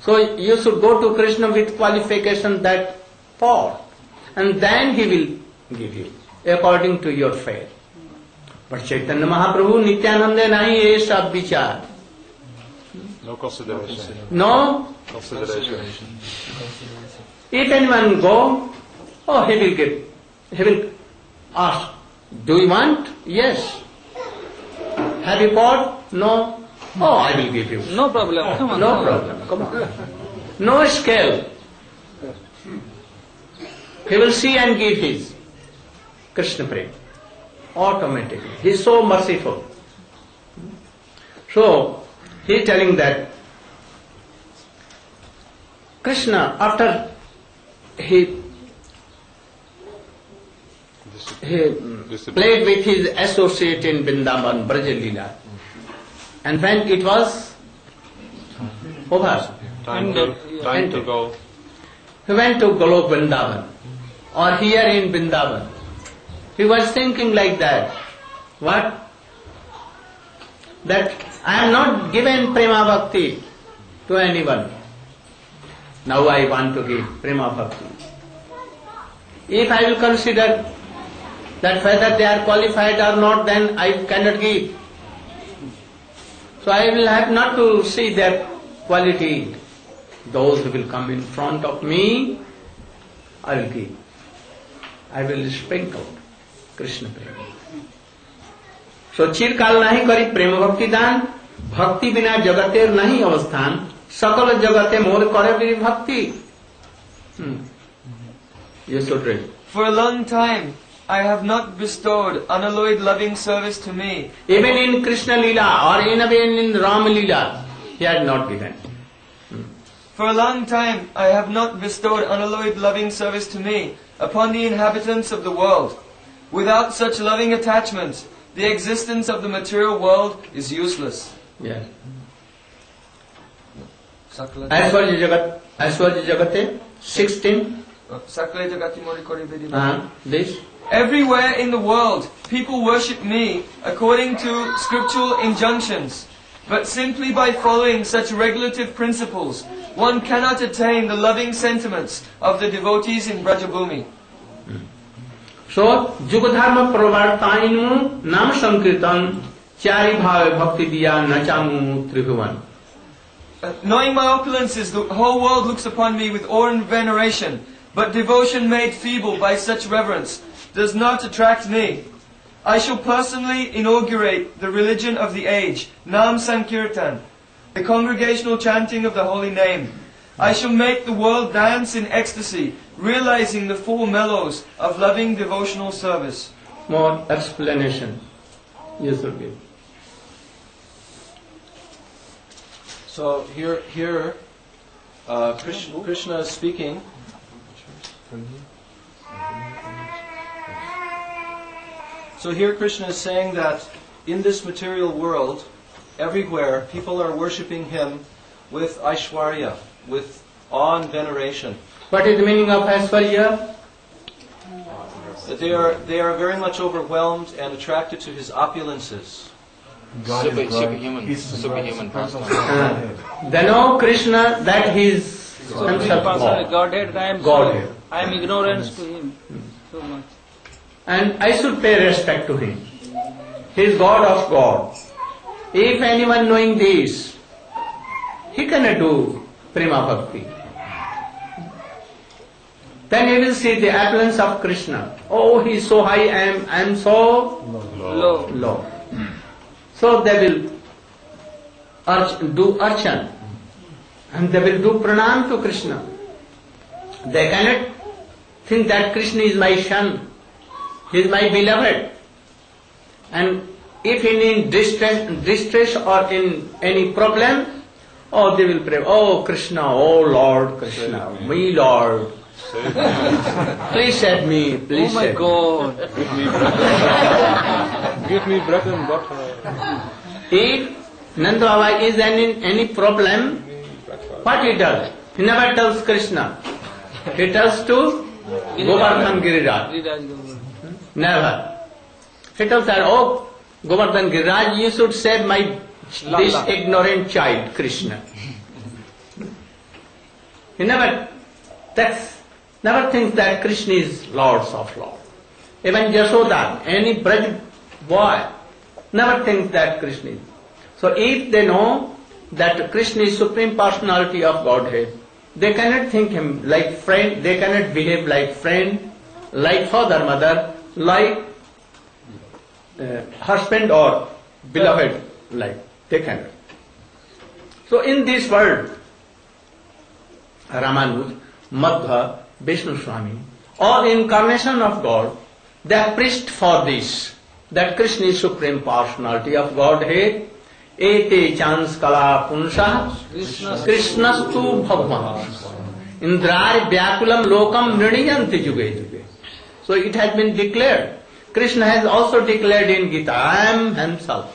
So you should go to Krishna with qualification that pot, and then he will give you according to your faith. But Chaitanya Mahaprabhu Nityananda nahi ye sab vichar. No consideration. No, Consideration. If anyone go, oh he will give. He will ask, do you want? Yes. Have you bought? No. Oh, I will give you. No problem. Oh, Come on. No problem. Come on. No scale. He will see and give his Krishna prem automatically. He is so merciful. So he is telling that Krishna, after he he played with his associate in Vrindavan, Brajalila, and when it was over, Time to, time to go. he went to Golok Vrindavan or here in Vrindavan. He was thinking like that. What? That I am not given prema bhakti to anyone. Now I want to give prema bhakti. If I will consider that whether they are qualified or not, then I cannot give. So I will have not to see their quality. Those who will come in front of me, I will give. I will sprinkle Krishna prema. So चिरकाल नहीं करी प्रेम भक्ति दान भक्ति बिना जगतेर नहीं अवस्थान सकल जगते मोर करे मेरी भक्ति ये should read. For a long time, I have not bestowed unalloyed loving service to me. Even in Krishna Lila or even in Ram Lila, he had not given. For a long time, I have not bestowed unalloyed loving service to me upon the inhabitants of the world. Without such loving attachment, the existence of the material world is useless. Yes. ಐಶ್ವರ್ಯ ಜಗತ್ ಐಶ್ವರ್ಯ ಜಗತ್ತೆ sixteen ಸಕಲ ಜಗತಿ ಮೋರಿ ಕೊಡಿ this Everywhere in the world, people worship me according to scriptural injunctions. But simply by following such regulative principles, one cannot attain the loving sentiments of the devotees in Brajabhumi. So, Jugadharma Pravartainu Nam Sankirtan Chari Bhakti Diya Nachamu Tribhuvan. Uh, knowing my opulences, the whole world looks upon me with awe and veneration, but devotion made feeble by such reverence does not attract me. I shall personally inaugurate the religion of the age, Nam Sankirtan, the congregational chanting of the holy name. I shall make the world dance in ecstasy, realizing the full mellows of loving devotional service. More explanation. Yes, sir. So here, here, uh, Krishna, Krishna is speaking. So here, Krishna is saying that in this material world, everywhere, people are worshipping him with aishwarya, with awe and veneration. What is the meaning of aishwarya? They are, they are very much overwhelmed and attracted to his opulences. God Super- is superhuman- He's the superhuman God, the person. person of They know Krishna that he is himself God. Godhead, I am Godhead. so, I am ignorance to him so much. And I should pay respect to him. He is God of God. If anyone knowing this, he cannot do prema bhakti. Then he will see the appearance of Krishna. Oh, he is so high, I am, I am so Low. low. So they will arch, do archan and they will do pranam to Krishna. They cannot think that Krishna is my son, he is my beloved. And if he in distress, distress or in any problem, oh, they will pray, oh Krishna, oh Lord Krishna, me Lord. please save me, please Oh my save me. God. Give me bread. Give me bread and butter. If Nanda Baba is in any problem, what he does? He never tells Krishna. He tells to Govardhan Giriraj. Never. He tells that, oh, Govardhan Giriraj, you should save my this ignorant child, Krishna. He never that's, never thinks that Krishna is Lords of Lord. Even Jashoda, any Braj boy, never thinks that Krishna is. So if they know that Krishna is Supreme Personality of Godhead, they cannot think him like friend, they cannot behave like friend, like father, mother, like uh, husband or beloved, like they cannot. So in this world, Ramanuj, Madhva, Vishnu Swami, all incarnation of God, they have preached for this, that Krishna is Supreme Personality of Godhead. Ete chans kala punsa Krishnastu bhagwan. Indrari vyakulam lokam nriniyanti juge juge. So it has been declared. Krishna has also declared in Gita, I am himself.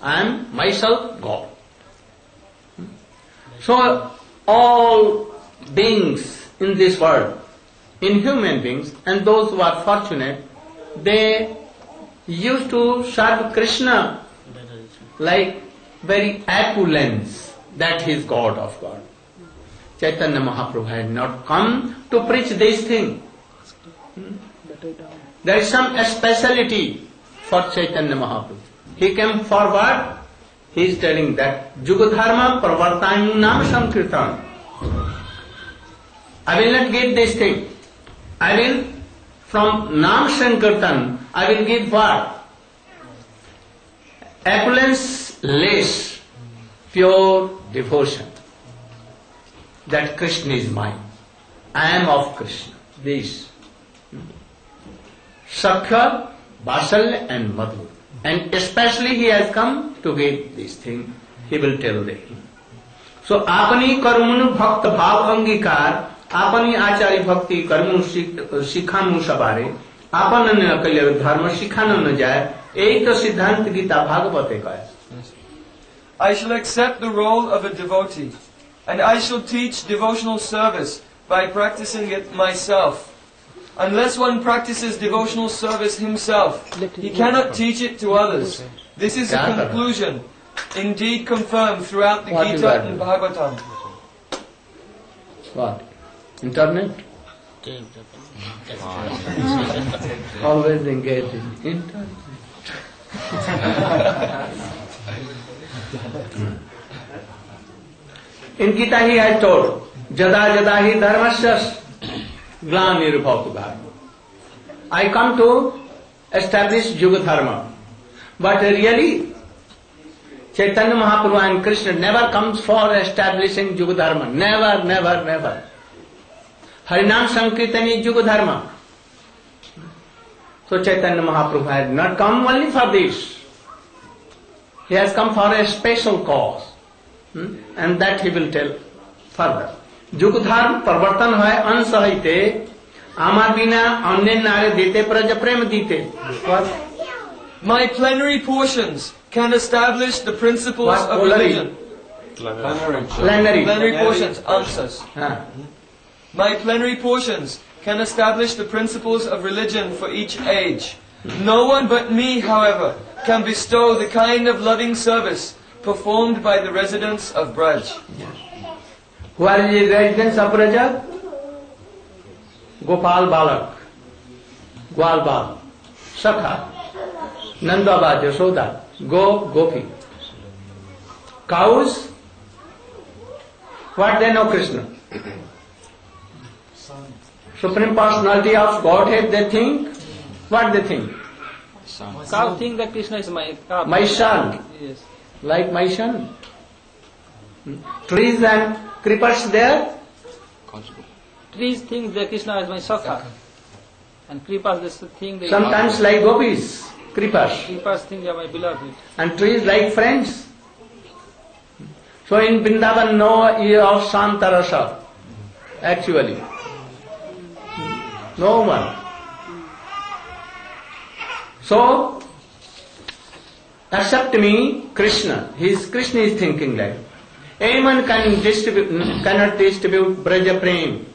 I am myself God. Hmm? So all beings in this world, inhuman beings and those who are fortunate, they used to serve krishna like very opulence that he is God of God. Chaitanya Mahaprabhu had not come to preach this thing. There is some speciality for Chaitanya Mahaprabhu. He came forward, he is telling that Jugadharma Pravartayu Nam Sankirtan. I will not give this thing. I will, from Nam Sankirtan, I will give what? Opulence less, pure devotion. That Krishna is mine. I am of Krishna. This. Sakya, Vasalya and Madhu. And especially he has come to give this thing. He will tell them. So अपनी कर्मनु भक्त भाव अंगीकार આચારી ભક્તિ આપણને ધર્મ ન જાય એ તો સિદ્ધાંત ગીતા ભાગવતે કહે I shall accept the role of a devotee and I shall teach devotional service by practicing it myself. Unless one practices devotional service himself, he cannot teach it to others. This is a conclusion indeed confirmed throughout the Gita and Bhagavatam. What? Internet? Always engaged in internet. in Gita he had told, Jada Jada hi dharmasya glanirubhavtu dharma. I come to establish Yuga Dharma. But really, Chaitanya Mahaprabhu and Krishna never comes for establishing Yuga Dharma. Never, never, never. हरिनाम संकीर्तन is युग धर्म तो Chaitanya Mahaprabhu had not come only for this he has come for a special cause and that he will tell further युग धर्म प्रवर्तन है अंश आमा बिना अन्य नारे देते प्रज प्रेम दीते My plenary portions can establish the principles what of religion. Plenary. Plenary. Plenary plenary, plenary portions, answers. हाँ. My plenary portions can establish the principles of religion for each age. No one but me, however, can bestow the kind of loving service performed by the residents of Braj. Where is the residence of Raja? Gopal Balak, Gwal Bal, Sakha, Nandaba, Jasoda, Go, Gopi. Cows, what they know Krishna? Supreme Personality of Godhead they think, what they think? Cow think that Krishna is my cow. My son. Yes. Like my son. Trees and creepers there, Trees think that Krishna is my Sakha. And creepers they think they sometimes like gopis, creepers. creepers think they are my beloved. and trees like friends. So in Vrindavan, no year of Santarasa, actually. No one. So, accept me, Krishna. His Krishna is thinking like. Anyone can distribute, cannot distribute Braja Prem.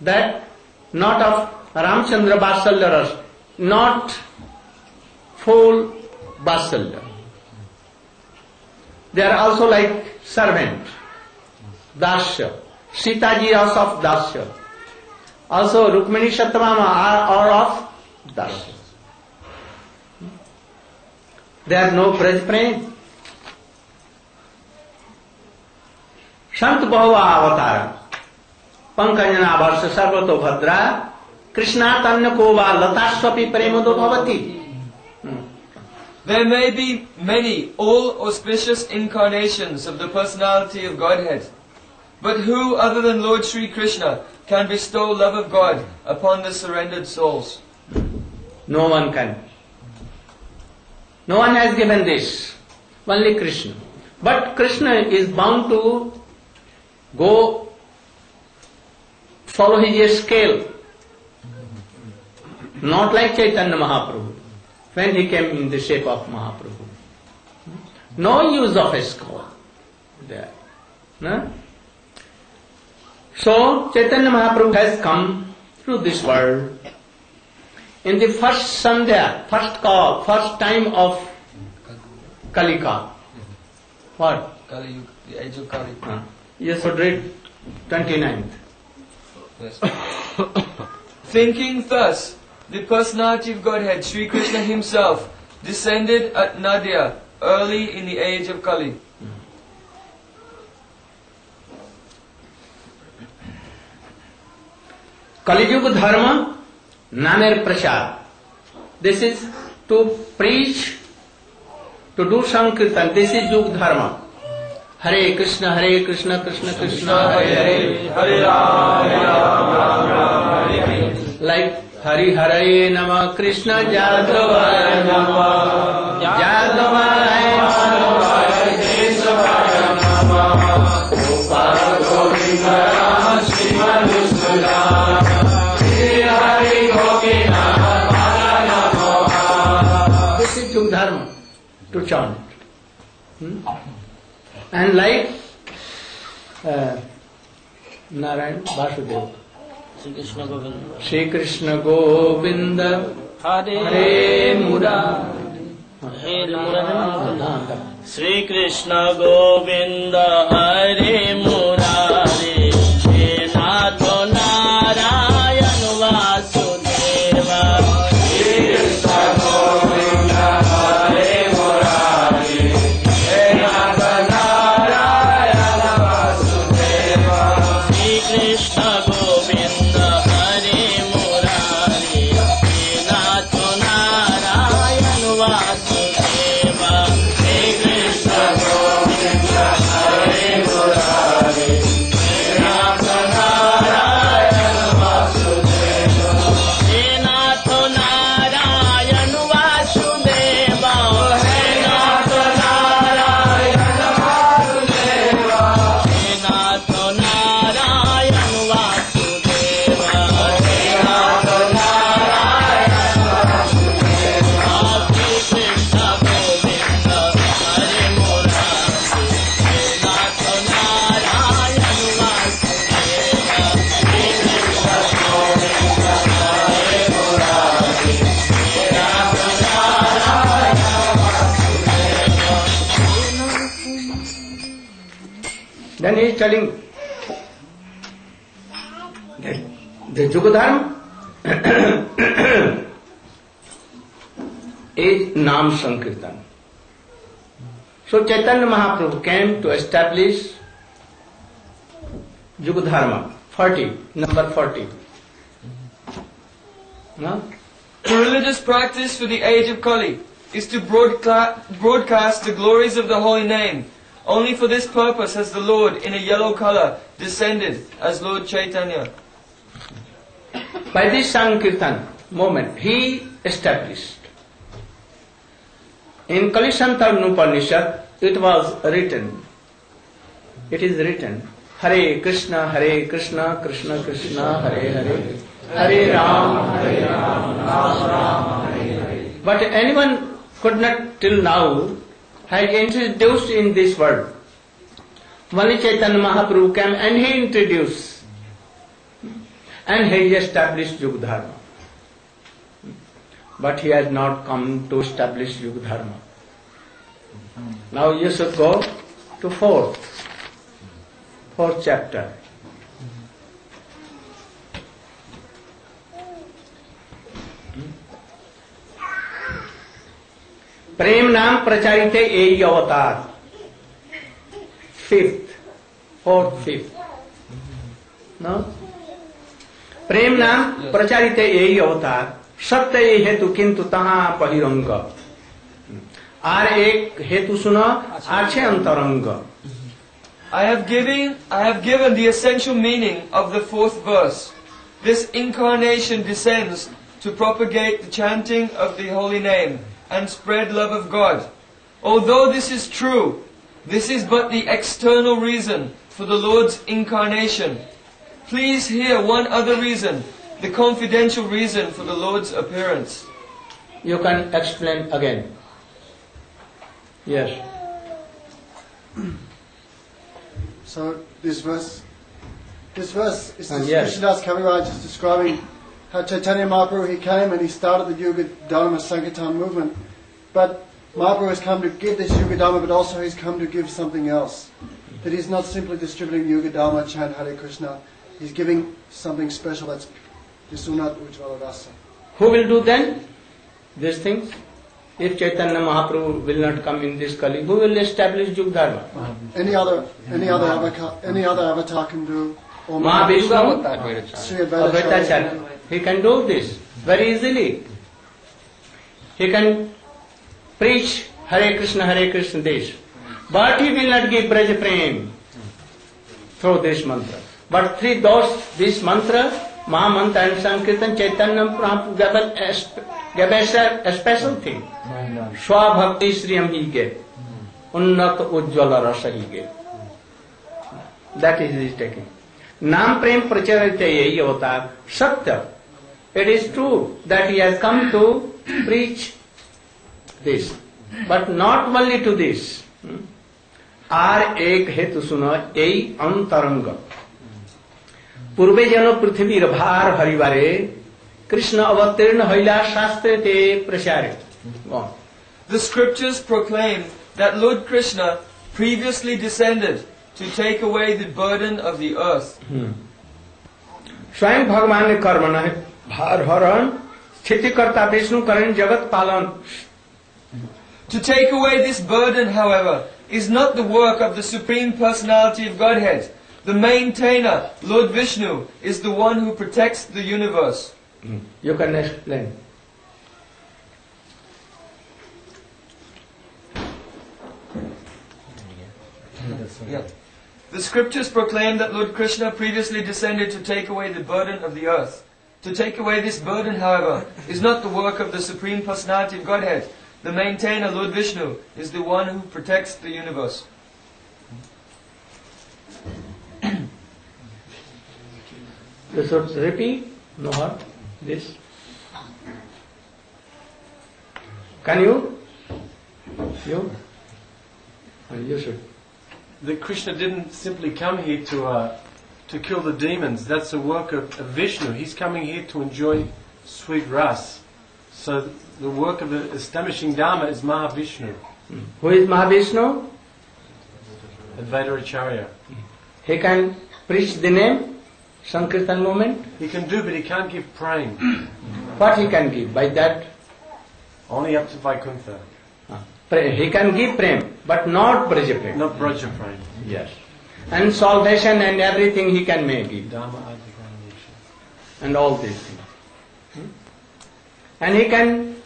That not of Ramchandra Vasalya Ras, not full Vasalya. They are also like servant, Dasya. Sita ji also of Dasya. Also Rukmini Satyabhama are, are of Dasya. They are no Prem. संत बहु अवतार पंकजना वर्ष सर्वतो भद्रा कृष्णातन्य को वा लतास्वपी प्रेमदो भवती There may be many all auspicious incarnations of the personality of Godhead. But who other than Lord Sri Krishna can bestow love of God upon the surrendered souls? No one can. No one has given this. Only Krishna. But Krishna is bound to go follow his scale. Not like Chaitanya Mahaprabhu when he came in the shape of Mahaprabhu. No use of a scale there. No? So Chaitanya Mahaprabhu has come through this world in the first Sandhya, first call, first time of Kalika. What? Kali Yuga, the age of Kali. Uh, yes, read 29th. Thinking thus, the personality of Godhead, Sri Krishna himself, descended at Nadia early in the age of Kali. कलियुग धर्म नामेर प्रचार this is to preach to do संकीर्तन this is युग धर्म Hare Krishna Hare Krishna Krishna Krishna Hare Hare Hare like Hari Hare num Krishna जादवाय num जादवाय माधवाय to chant. Hmm? And like uh, Narayan Vasudev. Sri Krishna Govinda. Shri Krishna Govinda Hare Hare Mura. Hare Murari. Shri Krishna Govind हरे मुरारे the Jugadharma is Nam Sankirtan. So Chaitanya Mahaprabhu came to establish Jugadharma, 40, number 40. No? The religious practice for the age of Kali is to broadcast the glories of the holy name. Only for this purpose has the Lord, in a yellow color, descended as Lord Chaitanya. By this Sankirtan moment, he established. In Kalisantaran Upanishad, it was written, it is written, Hare Krishna, Hare Krishna, Krishna Krishna, Hare Hare, Hare Ram, Hare Ram, Ram Ram, Hare Hare. But anyone could not till now had introduced in this world. Only Chaitanya Mahaprabhu came and he introduced and he has established Yuga Dharma. But he has not come to establish Yuga Dharma. Now you should go to fourth, fourth chapter. प्रेम नाम प्रचारित है यही अवतार fifth fourth fifth no प्रेम नाम प्रचारित यही अवतार सत्य ये हेतु किंतु तहा बहिरंग आर एक हेतु सुन आर छे अंतरंग I have given I have given the essential meaning of the fourth verse. This incarnation descends to propagate the chanting of the holy name and spread love of God. Although this is true, this is but the external reason for the Lord's incarnation. Please hear one other reason, the confidential reason for the Lord's appearance. You can explain again. Yes. So this verse, this verse is And uh, yes. Krishnadas Kaviraj is describing how Chaitanya Mahaprabhu he came and he started the Yuga Dharma Sankirtan movement, but Mahaprabhu has come to give this Yuga Dharma, but also he's come to give something else. That he's not simply distributing Yuga Dharma, chant Hare Krishna. He's giving something special that's Visunat Ujjvala Rasa. Who will do then these things? If Chaitanya Mahaprabhu will not come in this Kali, who will establish Yug Dharma? Any other, any other avatar, any other avatar can do. Or Mahavishnu, Sri Advaita Advaitacharya, he can do this very easily. He can preach Hare Krishna, Hare Krishna this. But he will not give Braj Prem through this mantra. But through those this mantra महामंत्र and संकीर्तन Chaitanya special thing स्वभक्ति श्री हम के उन्नत उज्ज्वल रस ईगे that is this taking नाम प्रेम प्रचलित यही होता सत्य it is true that he has come to reach this but not only to this are एक हेतु सुनो यही अंतरंग পূর্বে যেন পৃথিবীর ভার হরিবারে কৃষ্ণ অবতীর্ণ হইলা শাস্ত্রেতে প্রসারে Go on. The scriptures proclaim that Lord Krishna previously descended to take away the burden of the earth. स्वयं भगवान ने कर्म न भार हरण स्थितिकर्ता विष्णु करण जगत पालन To take away this burden, however, is not the work of the Supreme Personality of Godhead. the maintainer, Lord Vishnu, is the one who protects the universe. Mm. You can explain. Yeah. The scriptures proclaim that Lord Krishna previously descended to take away the burden of the earth. To take away this burden, however, is not the work of the Supreme Personality of Godhead. The maintainer, Lord Vishnu, is the one who protects the universe. You should repeat, no hurt, this. Can you? You? Uh, You should. that Krishna didn't simply come here to uh, to kill the demons. That's the work of, of Vishnu. He's coming here to enjoy sweet ras. So the work of the establishing Dharma is Mahavishnu, Who is Mahavishnu? Advaita Acharya. He can preach the name, Sankirtan movement. He can do, but he can't give prem. What he can give? By that, Only up to Vaikuntha. pray- he can give prem, but not Braja prem. Not Braja prem. Yes. And salvation and everything he can make. Dharma and all these things. Hmm? And he can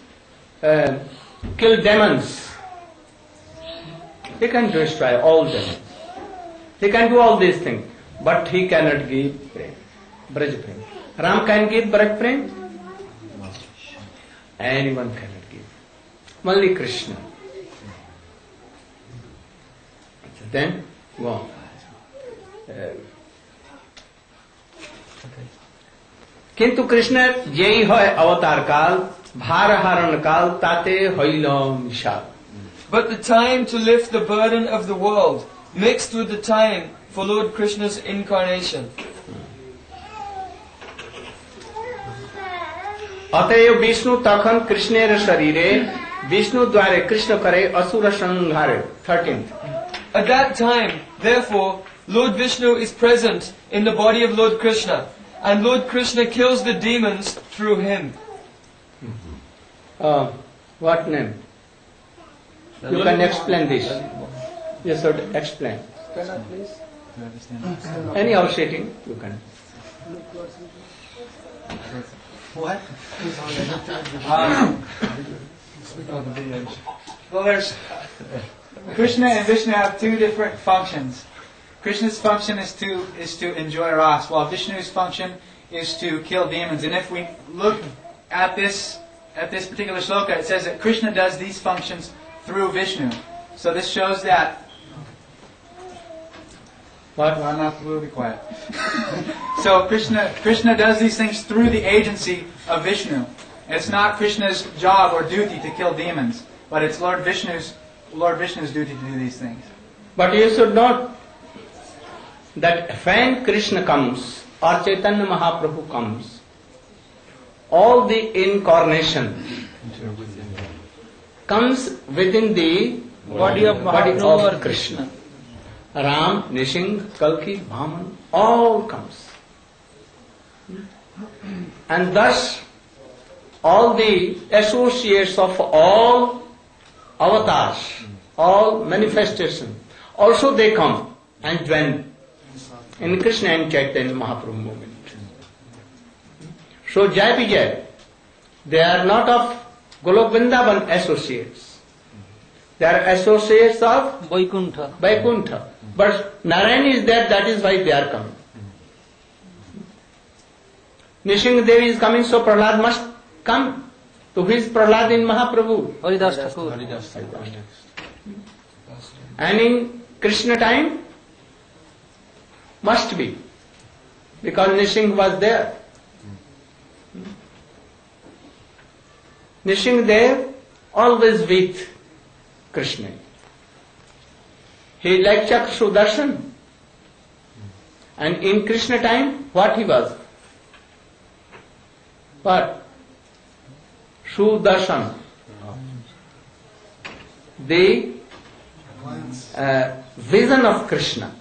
uh, kill demons. He can destroy all demons. He can do all these things, but he cannot give prem. Braj prem. Ram can get Braj prem? Anyone cannot give Malli Krishna then वो। किंतु कृष्ण यही है अवतार काल भार हरण काल, ताते होइलम विशाल but the time to lift the burden of the world mixed with for Lord Krishna's incarnation. অতএব বিষ্ণু তখন কৃষ্ণের শরীরে বিষ্ণু দ্বারে কৃষ্ণ করে অসুর সংহারে thirteen At that time, therefore, Lord Vishnu is present in the body of Lord Krishna, and Lord Krishna kills the demons through him. what name you can explain this you should explain anyhow sitting you can What? well, there's Krishna and Vishnu have two different functions. Krishna's function is to is to enjoy ras, while Vishnu's function is to kill demons. And if we look at this at this particular sloka, it says that Krishna does these functions through Vishnu. So this shows that. What? Well, not we'll be quiet. so Krishna Krishna does these things through the agency of Vishnu. It's not Krishna's job or duty to kill demons, but it's Lord Vishnu's Lord Vishnu's duty to do these things. But you should note that when Krishna comes or Chaitanya Mahaprabhu comes, all the incarnation comes within the Body of body Mahaprabhu or of Krishna. Ram, Nishing, Kalki, Bhaman, all comes. And thus, all the associates of all avatars, all manifestation, also they come and join in Krishna and Chaitanya Mahaprabhu movement. So Jai Vijay, they are not of Golok Vrindavan associates. They are associates of Vaikuntha. Vaikuntha. But Narayan is there, that is why they are coming. Nishing Devi is coming, so Prahlad must come. To who is Prahlad in Mahaprabhu? Haridas Thakur. And in Krishna time, must be. Because Nishing was there. Nishing Dev always with Krishna. He like Chakra Sudarshan. And in Krishna time, what he was? What? Sudarshan. The uh, vision of Krishna.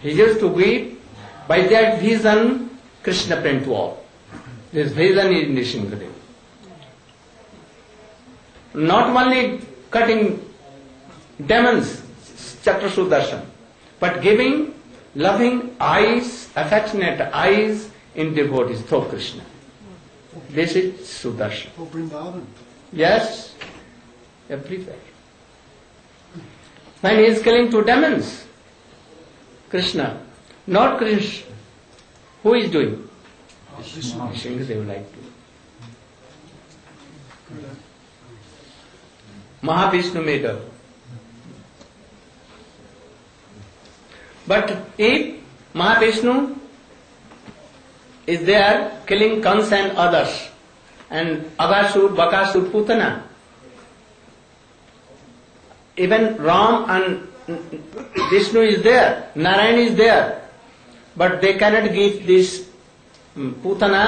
He used to weep. By that vision, Krishna prayed to all. This vision is Nrisinghadev. Not only cutting demons, चक्रशु Sudarshan but giving loving eyes affectionate eyes in the boat is though Krishna this is Sudarshan yes everywhere when is killing to demons Krishna not Krishna who is doing like to Mahavishnu matter but if Mahavishnu is they are killing Kamsa and others and Aghasura Bakasura Putana even Ram and Vishnu is there Narayan is there but they cannot give this Putana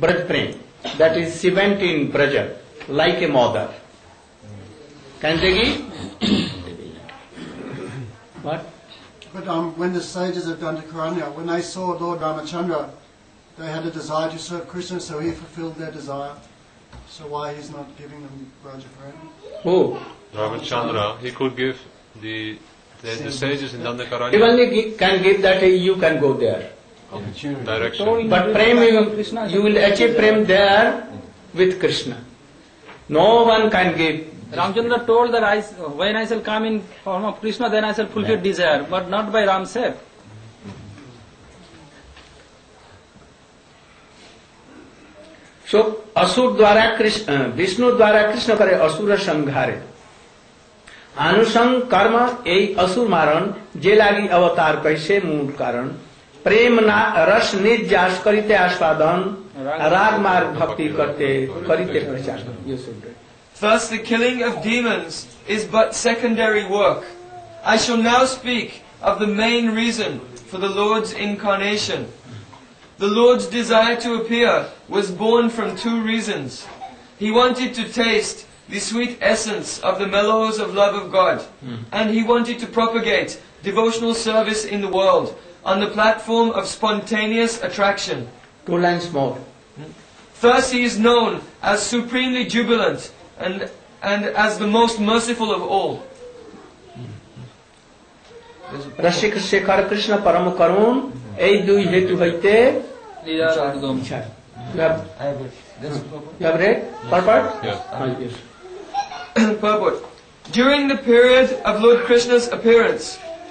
Braj prem that is servant in Braj like a mother can they give But um, when the sages have done of Dandakaranya, when they saw Lord Ramachandra, they had a desire to serve Krishna, so he fulfilled their desire. So why he's not giving them Rajaprayana? Who? Ramachandra, he could give the the, the sages in He Dandakaranya only gi- can give that you can go there. Opportunity. direction. But prem, you, you will achieve prem there with Krishna. No one can give. Ramchandra told that I, when I shall come in form of Krishna, then I shall fulfill desire, but not by Ram self. So असुर द्वारा कृष्ण विष्णु द्वारा कृष्ण करे असुर संहारे आनुसंग कर्म यही असुर मारण जे लागी अवतार कैसे मूल कारण प्रेम ना रस निर्जास करिते आस्वादन राग मार्ग भक्ति करते करिते प्रचार Thus, the killing of demons is but secondary work. I shall now speak of the main reason for the Lord's incarnation. The Lord's desire to appear was born from two reasons. He wanted to taste the sweet essence of the mellows of love of God, and he wanted to propagate devotional service in the world on the platform of spontaneous attraction. Two lines more. Thus he is known as supremely jubilant and, and as the most merciful of all. রসিক শেখর কৃষ্ণ পরম করুণ এই দুই হেতু হইতে Purport. During the period of Lord Krishna's appearance,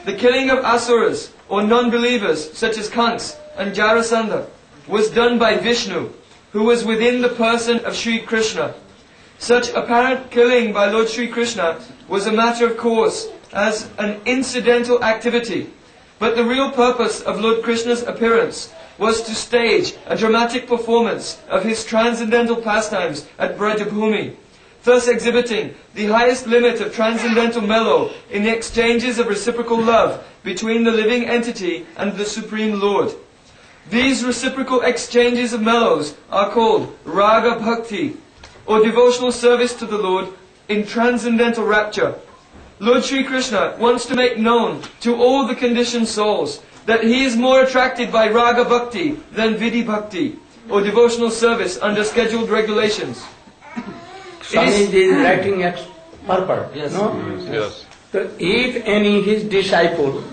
the killing of asuras or non-believers such as Kamsa and Jarasandha was done by Vishnu, who was within the person of Sri Krishna. Such apparent killing by Lord Sri Krishna was a matter of course as an incidental activity, but the real purpose of Lord Krishna's appearance was to stage a dramatic performance of his transcendental pastimes at Brajabhumi, thus exhibiting the highest limit of transcendental mellow in the exchanges of reciprocal love between the living entity and the Supreme Lord. These reciprocal exchanges of mellows are called raga bhakti, or devotional service to the Lord in transcendental rapture. Lord Sri Krishna wants to make known to all the conditioned souls that he is more attracted by raga bhakti than vidhi bhakti, or devotional service under scheduled regulations. Swami is writing at purport. Yes. No? Yes. So if any his disciple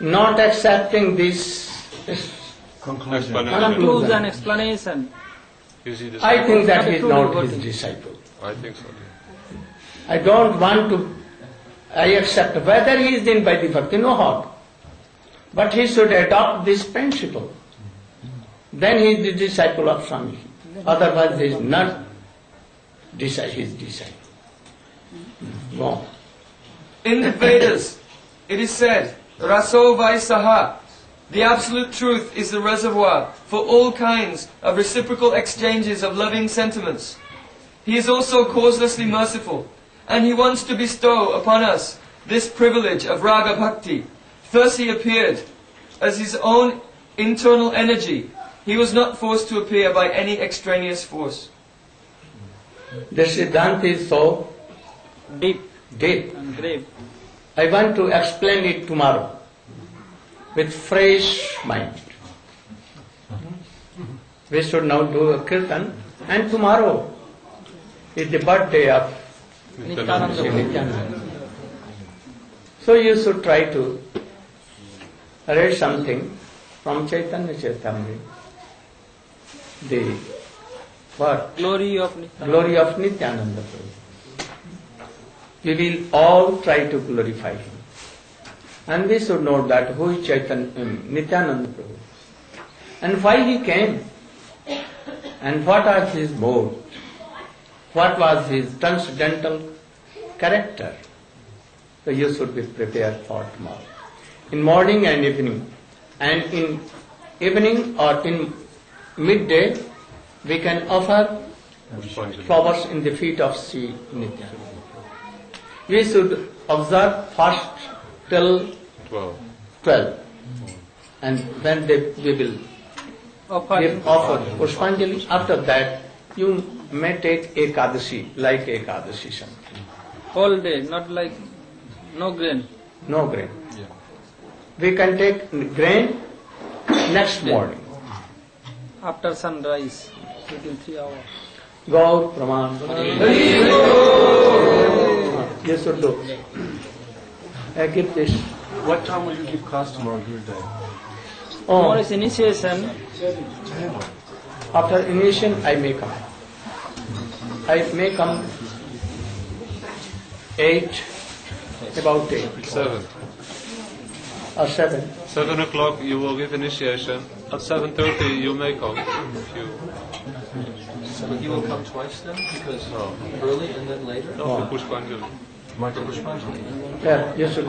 not accepting this, conclusion, Concludes an explanation. Is he the I think that Not he is not devotee. his disciple. I think so. I don't want to, I accept whether he is in Vaidhi Bhakti, no harm. But he should adopt this principle. Then he is the disciple of Swami. Otherwise he is not disi- his disciple. Hmm. Go on. In the Vedas, it is said, Raso Vaisaha, the absolute truth is the reservoir for all kinds of reciprocal exchanges of loving sentiments. He is also causelessly merciful, and he wants to bestow upon us this privilege of Raga Bhakti. Thus he appeared as his own internal energy. He was not forced to appear by any extraneous force. The Siddhanta is so Deep deep. and grave. I want to explain it tomorrow with fresh mind. We should now do a kirtan and tomorrow is the birthday of Nityananda Sri Prabhu. Nityananda. So you should try to read something from Chaitanya Charitamrita. The what? Glory of Nityananda. Glory of Nityananda Prabhu. We will all try to glorify him. And we should know that who is Chaitanya, um, Nityananda Prabhu. And why he came. And what was his mode. What was his transcendental character. So you should be prepared for tomorrow. In morning and evening. And in evening or in midday, we can offer flowers in the feet of Sri Nityananda. We should observe fast till Twelve. 12. And then they, we will pushpanjali after that you may take Ekadashi like Ekadashi some all day not like no grain no grain we can take grain next morning after sunrise within three hour Gaur praman yeah soon though I give this What time will you give class tomorrow, Guru Tomorrow Oh, is initiation. after initiation, I may come. I may come eight, about eight Seven. or seven. Seven o'clock you will give initiation. At seven thirty you may come. If you But you will come twice then? Because early and then later? no, for Pushpanjali. Michael Pushpanjali. Yeah, yes, should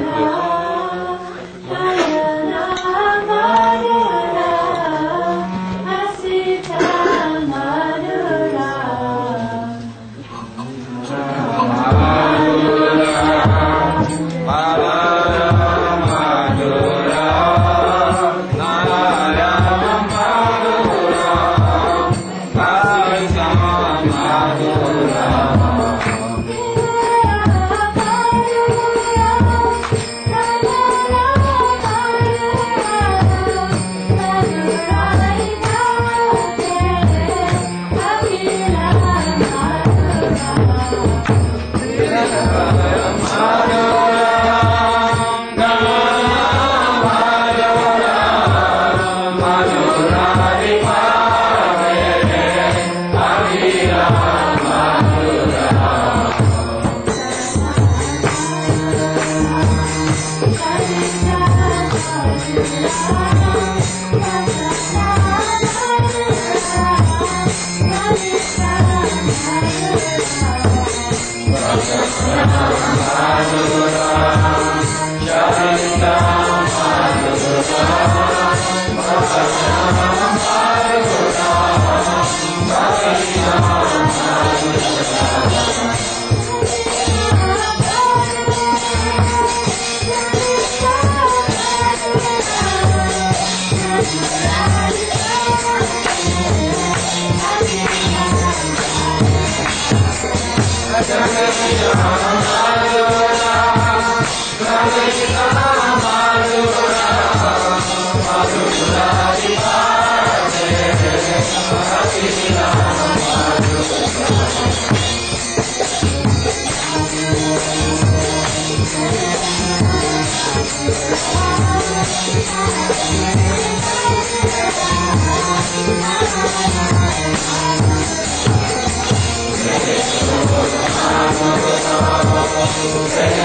give.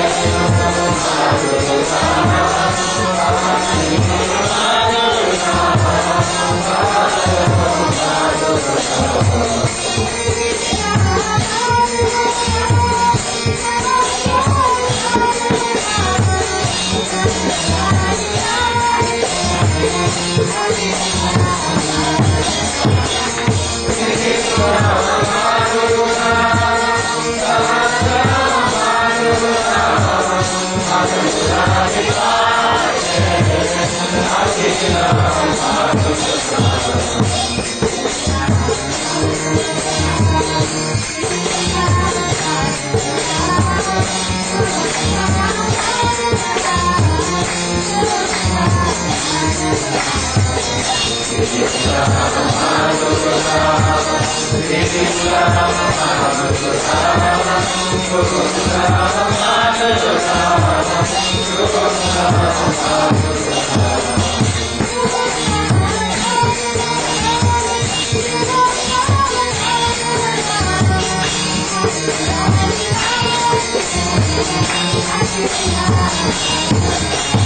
Thank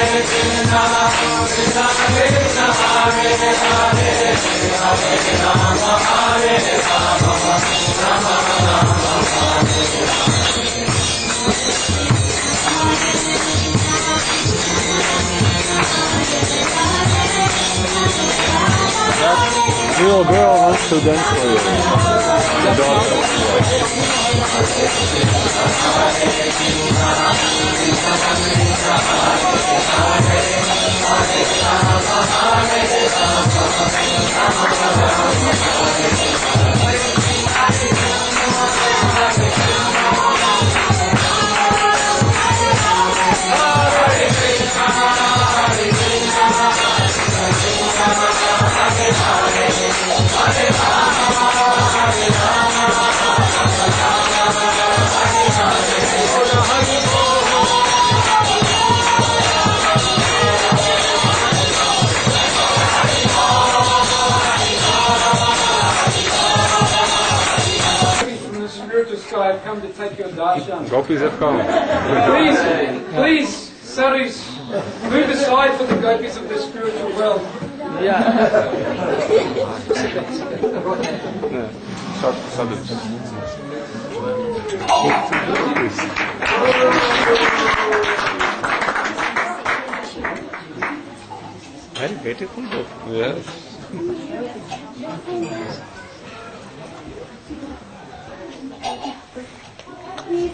That little girl wants to dance for you. The daughter. Hare Hare Hare Hare Gopis have come. Please, please, saris, move aside for the gopis of the spiritual world. Sad- Sadhus. Very beautiful. Yes.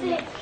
Wow.